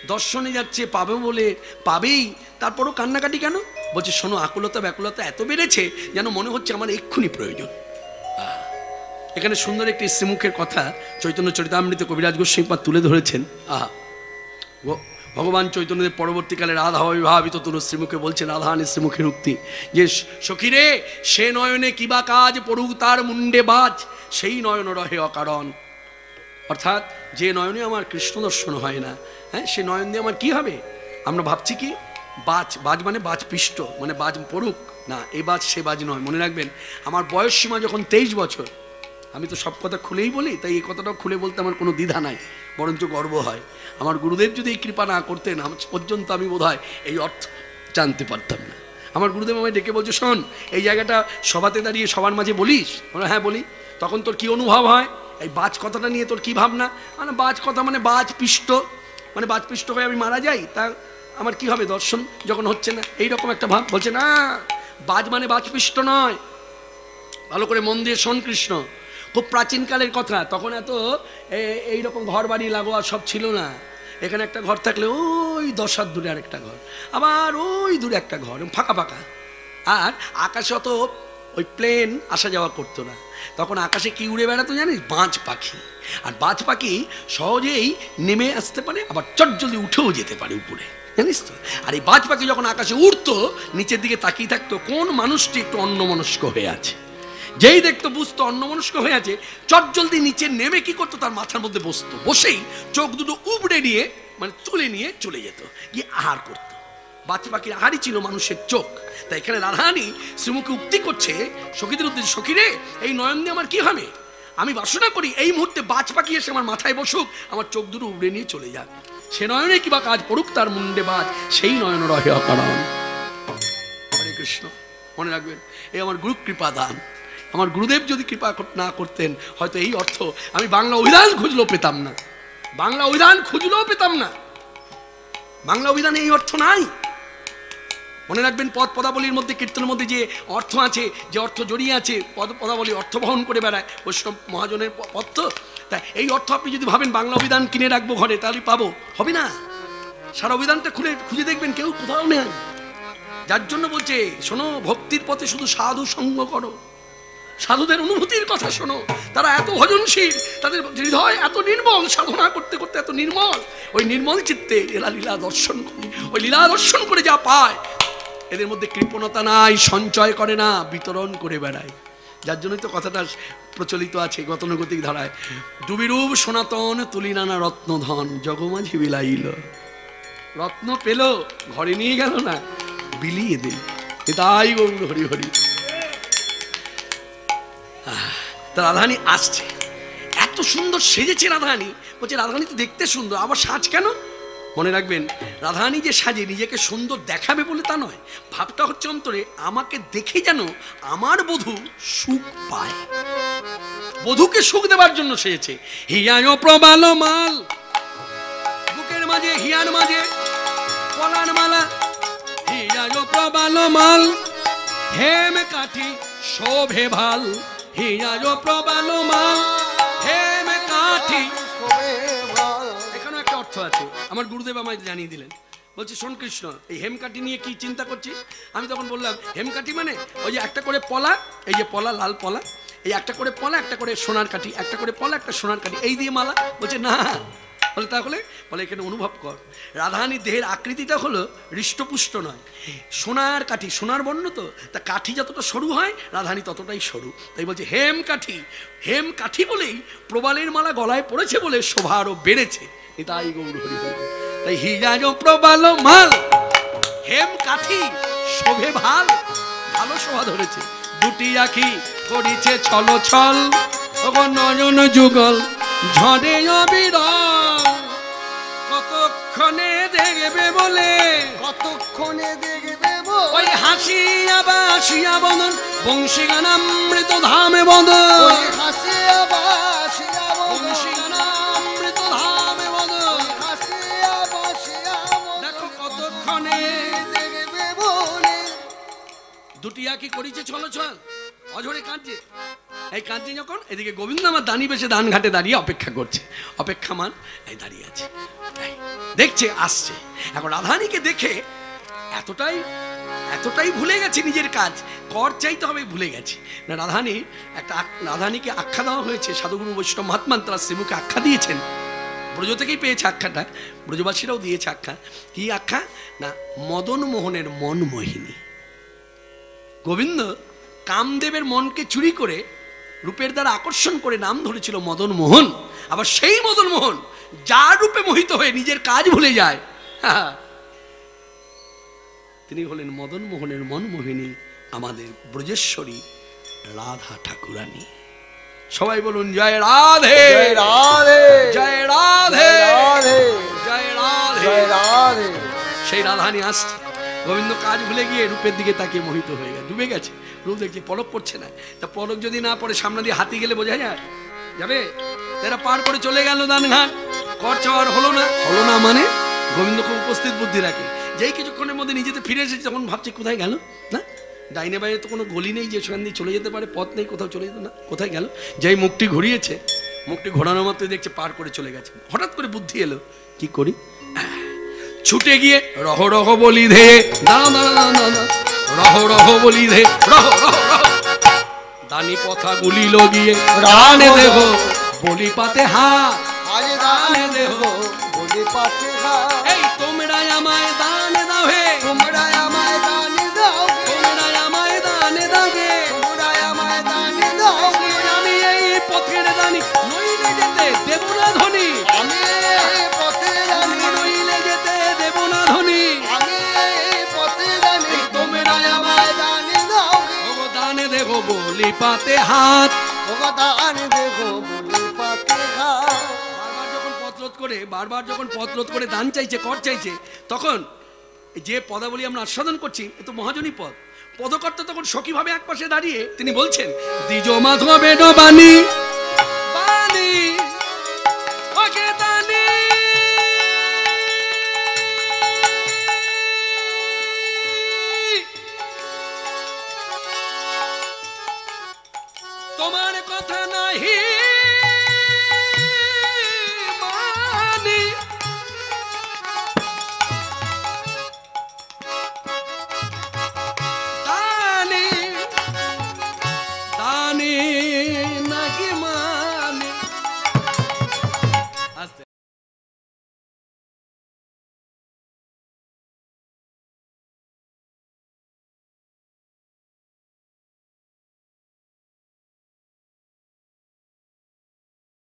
দর্শনে যাচ্ছে, পাবে বলে পাবেই। তারপরও কান্নাকাটি কেন? বলছে, শোনো, আকুলতা ব্যাকুলতা এত বেড়েছে যেন মনে হচ্ছে আমার এক্ষুনি প্রয়োজন। এখানে সুন্দর একটি শ্রীমুখের কথা চৈতন্য চরিতামৃত কবিরাজ গোস্বাইপাদ তুলে ধরেছেন। আহা ভগবান চৈতন্যদেব পরবর্তীকালে রাধা বিভাবিত তনু শ্রীমুখে বলছেন রাধাহানি শ্রীমুখের উক্তি। যে সখীরে, সে নয়নে কিবা কাজ পড়ুক তার মুন্ডে বাজ, সেই নয়ন রহে অকারণ। অর্থাৎ, যে নয়নে আমার কৃষ্ণ দর্শন হয় না হ্যাঁ সে নয়ন দিয়ে আমার কি হবে? আমরা ভাবছি কি? বাজ বাজ মানে বাজ পিষ্ট মানে বাজ পড়ুক। না এ বাজ সে বাজ নয় মনে রাখবেন। আমার বয়স সীমা যখন তেইশ বছর আমি তো সব কথা খুলেই বলি তাই এই কথাটাও খুলে বলতে আমার কোনো দ্বিধা নাই বরঞ্চ গর্ব হয়। আমার গুরুদেব যদি এই কৃপা না করতেন আজ পর্যন্ত আমি বোধ এই অর্থ জানতে পারতাম না। আমার গুরুদেব আমায় ডেকে বলছে শোন এই জায়গাটা সভাতে দাঁড়িয়ে সবার মাঝে বলিস? বলে, হ্যাঁ বলি। তখন তোর কি অনুভব হয়? এই বাজ কথাটা নিয়ে তোর কি ভাবনা? মানে বাজ কথা মানে বাজ পিষ্ট মানে বাজ পিষ্ট হয়ে আমি মারা যাই, তা আমার কি হবে দর্শন? যখন হচ্ছে না এই রকম একটা ভাব। বলছে, না, বাজ মানে বাজ পিষ্ট নয়। ভালো করে মন দিয়ে শোন কৃষ্ণ। খুব প্রাচীনকালের কথা। তখন এত এইরকম ঘর বাড়ি লাগোয়া সব ছিল না। এখানে একটা ঘর থাকলে ওই দশ হাত দূরে আরেকটা ঘর। আবার ওই দূরে একটা ঘর ফাঁকা ফাঁকা। আর আকাশে অত ওই প্লেন আসা যাওয়া করতো না। তখন আকাশে কি উড়ে বেড়াতো জানিস? বাজ পাখি। আর বাজ পাখি সহজেই নেমে আসতে পারে, আবার চটজলদি উঠেও যেতে পারে উপরে। জানিস তো? আর এই বাজ পাখি যখন আকাশে উঠতো নিচের দিকে তাকিয়ে থাকতো, কোন মানুষটি একটু অন্যমনস্ক হয়ে আছে? যেই দেখতো বুঝতো অন্যমনস্ক হয়ে আছে চটজলদি নিচে নেমে কি করতো, তার মাথার মধ্যে বসতো। বসেই চোখ দুটো উবড়ে নিয়ে মানে তুলে নিয়ে চলে যেত, গিয়ে আহার করতো। বাচ্চা পাখির আহারই ছিল মানুষের চোখ। তাই এখানে রাধারানী শ্রীমুখে উক্তি করছে, সখীদের উদ্দেশ্যে সখী রে এই নয়ন দিয়ে আমার কি হবে? আমি বাসনা করি, এই মুহূর্তে বাজ পাখি এসে আমার মাথায় বসুক, আমার চোখ দুটো উড়ে নিয়ে চলে যাক। সে নয়নে কিবা কাজ পড়ুক তার মুন্ডে বাজ, সেই নয়ন রহে অকারণ। হরে কৃষ্ণ, মনে রাখবেন, এই আমার গুরু কৃপা দান। আমার গুরুদেব যদি কৃপা না করতেন, হয়তো এই অর্থ আমি বাংলা অভিধান খুঁজলেও পেতাম না। বাংলা অভিধান খুঁজলেও পেতাম না। বাংলা অভিধানে এই অর্থ নাই। মনে রাখবেন, পদ পদাবলীর মধ্যে, কীর্তনের মধ্যে যে অর্থ আছে, যে অর্থ জড়িয়ে আছে, পদ পদাবলী অর্থ বহন করে বেড়ায় বৈষ্ণব মহাজনের পদ তো তা এই অর্থ আপনি যদি ভাবেন, বাংলা অভিধান কিনে রাখব ঘরে, তাহলে পাবো। হবে না। সারা অভিধানটা খুলে, খুঁজে দেখবেন, কেউ কোথাও নেই। যার জন্য বলছে, শোনো, ভক্তির পথে শুধু সাধু সঙ্গ করো। সাধুদের অনুভূতির কথা শোনো। তারা এত ভজনশীল, তাদের হৃদয় এত নির্মল, সাধনা করতে করতে এত নির্মল। ওই নির্মল চিত্তে এরা লীলা দর্শন করে, ওই লীলা দর্শন করে যা পায় এদের মধ্যে কৃপণতা নাই, সঞ্চয় করে না, বিতরণ করে বেড়ায়। যার জন্যই তো কথাটা প্রচলিত আছে, গতানুগতিক ধারায়। ডুবিরূপ সনাতন তুলি নানা রত্নধন জগমাঝি বিলাইল। রত্ন পেল, ঘরে নিয়ে গেল না, বিলিয়ে দিল। তাই গৌর হরি হরি। তা রাধারানী আসছে। এত সুন্দর সেজেছে রাধারানী। বলছে, রাধারানী তো দেখতে সুন্দর, আবার সাজ কেন? মনে রাখবেন, রাধারানী যে সাজে নিজেকে সুন্দর দেখাবে বলে তা নয়। ভাবটা হচ্ছে অন্তরে, আমাকে দেখে যেন আমার বধূ সুখ পায়। বধুকে সুখ দেওয়ার জন্য সেজেছে। হিয়ায় প্রবাল মাল। বুকের মাঝে, হিয়ার মাঝে পলার মালা। হিয়ায় প্রবাল মাল। হেম কাঠি, শোভে ভালো। হিয়ায় প্রবাল মাল। হেম কাঠি আমার গুরুদেব আমায় জানিয়ে দিলেন। বলছে, শোন কৃষ্ণ, এই হেমকাঠি নিয়ে কি চিন্তা করছিস? আমি তখন বললাম, হেমকাঠি মানে? ওই যে একটা করে পলা, এই যে পলা, লাল পলা, এই একটা করে পলা, একটা করে সোনার কাঠি, একটা করে পলা, একটা সোনার কাঠি, এই দিয়ে মালা? বলছে, না। বলে, তাহলে, বলে, এখানে অনুভব কর। রাধারানীর দেহের আকৃতিটা হলো হৃষ্টপুষ্ট নয়। সোনার কাঠি, সোনার বর্ণ তো? তা কাঠি যতটা সরু হয়, রাধারানী ততটাই সরু। তাই বলছে হেম কাঠি হেম কাঠি বলেই প্রবালের মালা গলায় পড়েছে বলে শোভা আরও বেড়েছে। তাই গৌর। তাই হিজাজ প্রবাল মাল হেম কাঠি শোভে ভালো ভালো শোভা ধরেছে দুটি আখি করিছে ছল ছল ওগো নয়ন যুগল ঝড়ে অবিরল কতক্ষণে দেখবে বলে কতক্ষণে দেখবে বো? ওই হাসিয়া বাসিয়া বদন বংশী গানামৃত ধামে বদন হাসিয়া বদন। দুটি আঁকি করিছে চল চল অঝরে কাঁদছে। এই কাঁদছে যখন, এদিকে গোবিন্দ আমার দানি বেশে দান ঘাটে দাঁড়িয়ে অপেক্ষা করছে। অপেক্ষা মান এই দাঁড়িয়ে আছে। দেখছে, আসছে। এখন রাধানীকে দেখে এতটাই এতটাই ভুলে গেছে নিজের কাজ। কর চাইতে হবে, ভুলে গেছে। না, রাধানী, একটা রাধানীকে আখ্যা দেওয়া হয়েছে। সাধুগুরু বৈষ্ণব মহাত্মান তারা শ্রীমুখে আখ্যা দিয়েছেন। ব্রজ থেকেই পেয়েছে আখ্যাটা। ব্রজবাসীরাও দিয়েছে আখ্যা। কি আখ্যা? না মদন মোহনের মন মোহিনী গোবিন্দ কামদেবের মনকে চুরি করে রূপের দ্বারা আকর্ষণ করে নাম ধরেছিল মদন মোহন আবার সেই মদন মোহন যার রূপে মোহিত হয়ে নিজের কাজ ভুলে যায়। তিনি হলেন মদন মোহনের মন মোহিনী আমাদের ব্রজেশ্বরী রাধা ঠাকুরানী। সবাই বলুন জয় রাধে। রাধে। জয় রাধে। জয় রাধে। জয় রাধে। রাধে। সেই রাধানি আসছে। গোবিন্দ কাজ ভুলে গিয়ে রূপের দিকে তাকে মোহিত হয়ে গেছে ডুবে গেছে। রূপ দেখছে পলক পড়ছে না। তা পলক যদি না পড়ে, সামনে দিয়ে হাতি গেলে বোঝা যায়। যাবে? তারা পার করে চলে গেল দানঘাট। কর চাওয়ার হলো না। হলো না মানে? গোবিন্দ খুব উপস্থিত বুদ্ধি রাখে। যেই কিছুক্ষণের মধ্যে নিজেতে ফিরে এসেছে, তখন ভাবছে, কোথায় গেল? না? ডাইনে বাইরে তো কোনো গলি নেই যে সেখান দিয়ে চলে যেতে পারে, পথ নেই, কোথাও চলে যেত না। কোথায় গেল? যেই মুখটি ঘুরিয়েছে, মুখটি ঘোরানোর মাত্রই দেখছে, পার করে চলে গেছে। হঠাৎ করে বুদ্ধি এলো, কি করি? ছুটে গিয়ে রহ রহ বলি ধে। দাঁড়া দাঁড়া দাঁড়া দাঁড়া রহ রহ বলি ধে। রহ রহ দানি পথা গুলিল গিয়ে রানে দেহ বলি। পাতে হা। আজ দানে দেহ বলি পাতে ঘাট। এই তোমরা আমায় দান দাও হে তোমরা আমায় দানে দাও। তোমরা আমায় দান দাও হে তোমরা আমায় দানে দাও আমি এই পথের দানি নইলে যেতে দেব না বলি পাতে হাত। ও দানে দেহ বলি পাতে হাত। বারবার যখন পত্রত করে বারবার যখন পত্রত করে দান চাইছে কর চাইছে তখন যে পদাবলী আমরা আস্বাদন করছি এ তো মহাজনী পদ। পদকর্তা তখন সখীভাবে এক পাশে দাঁড়িয়ে তিনি বলছেন দ্বিজ মাধবের বাণী।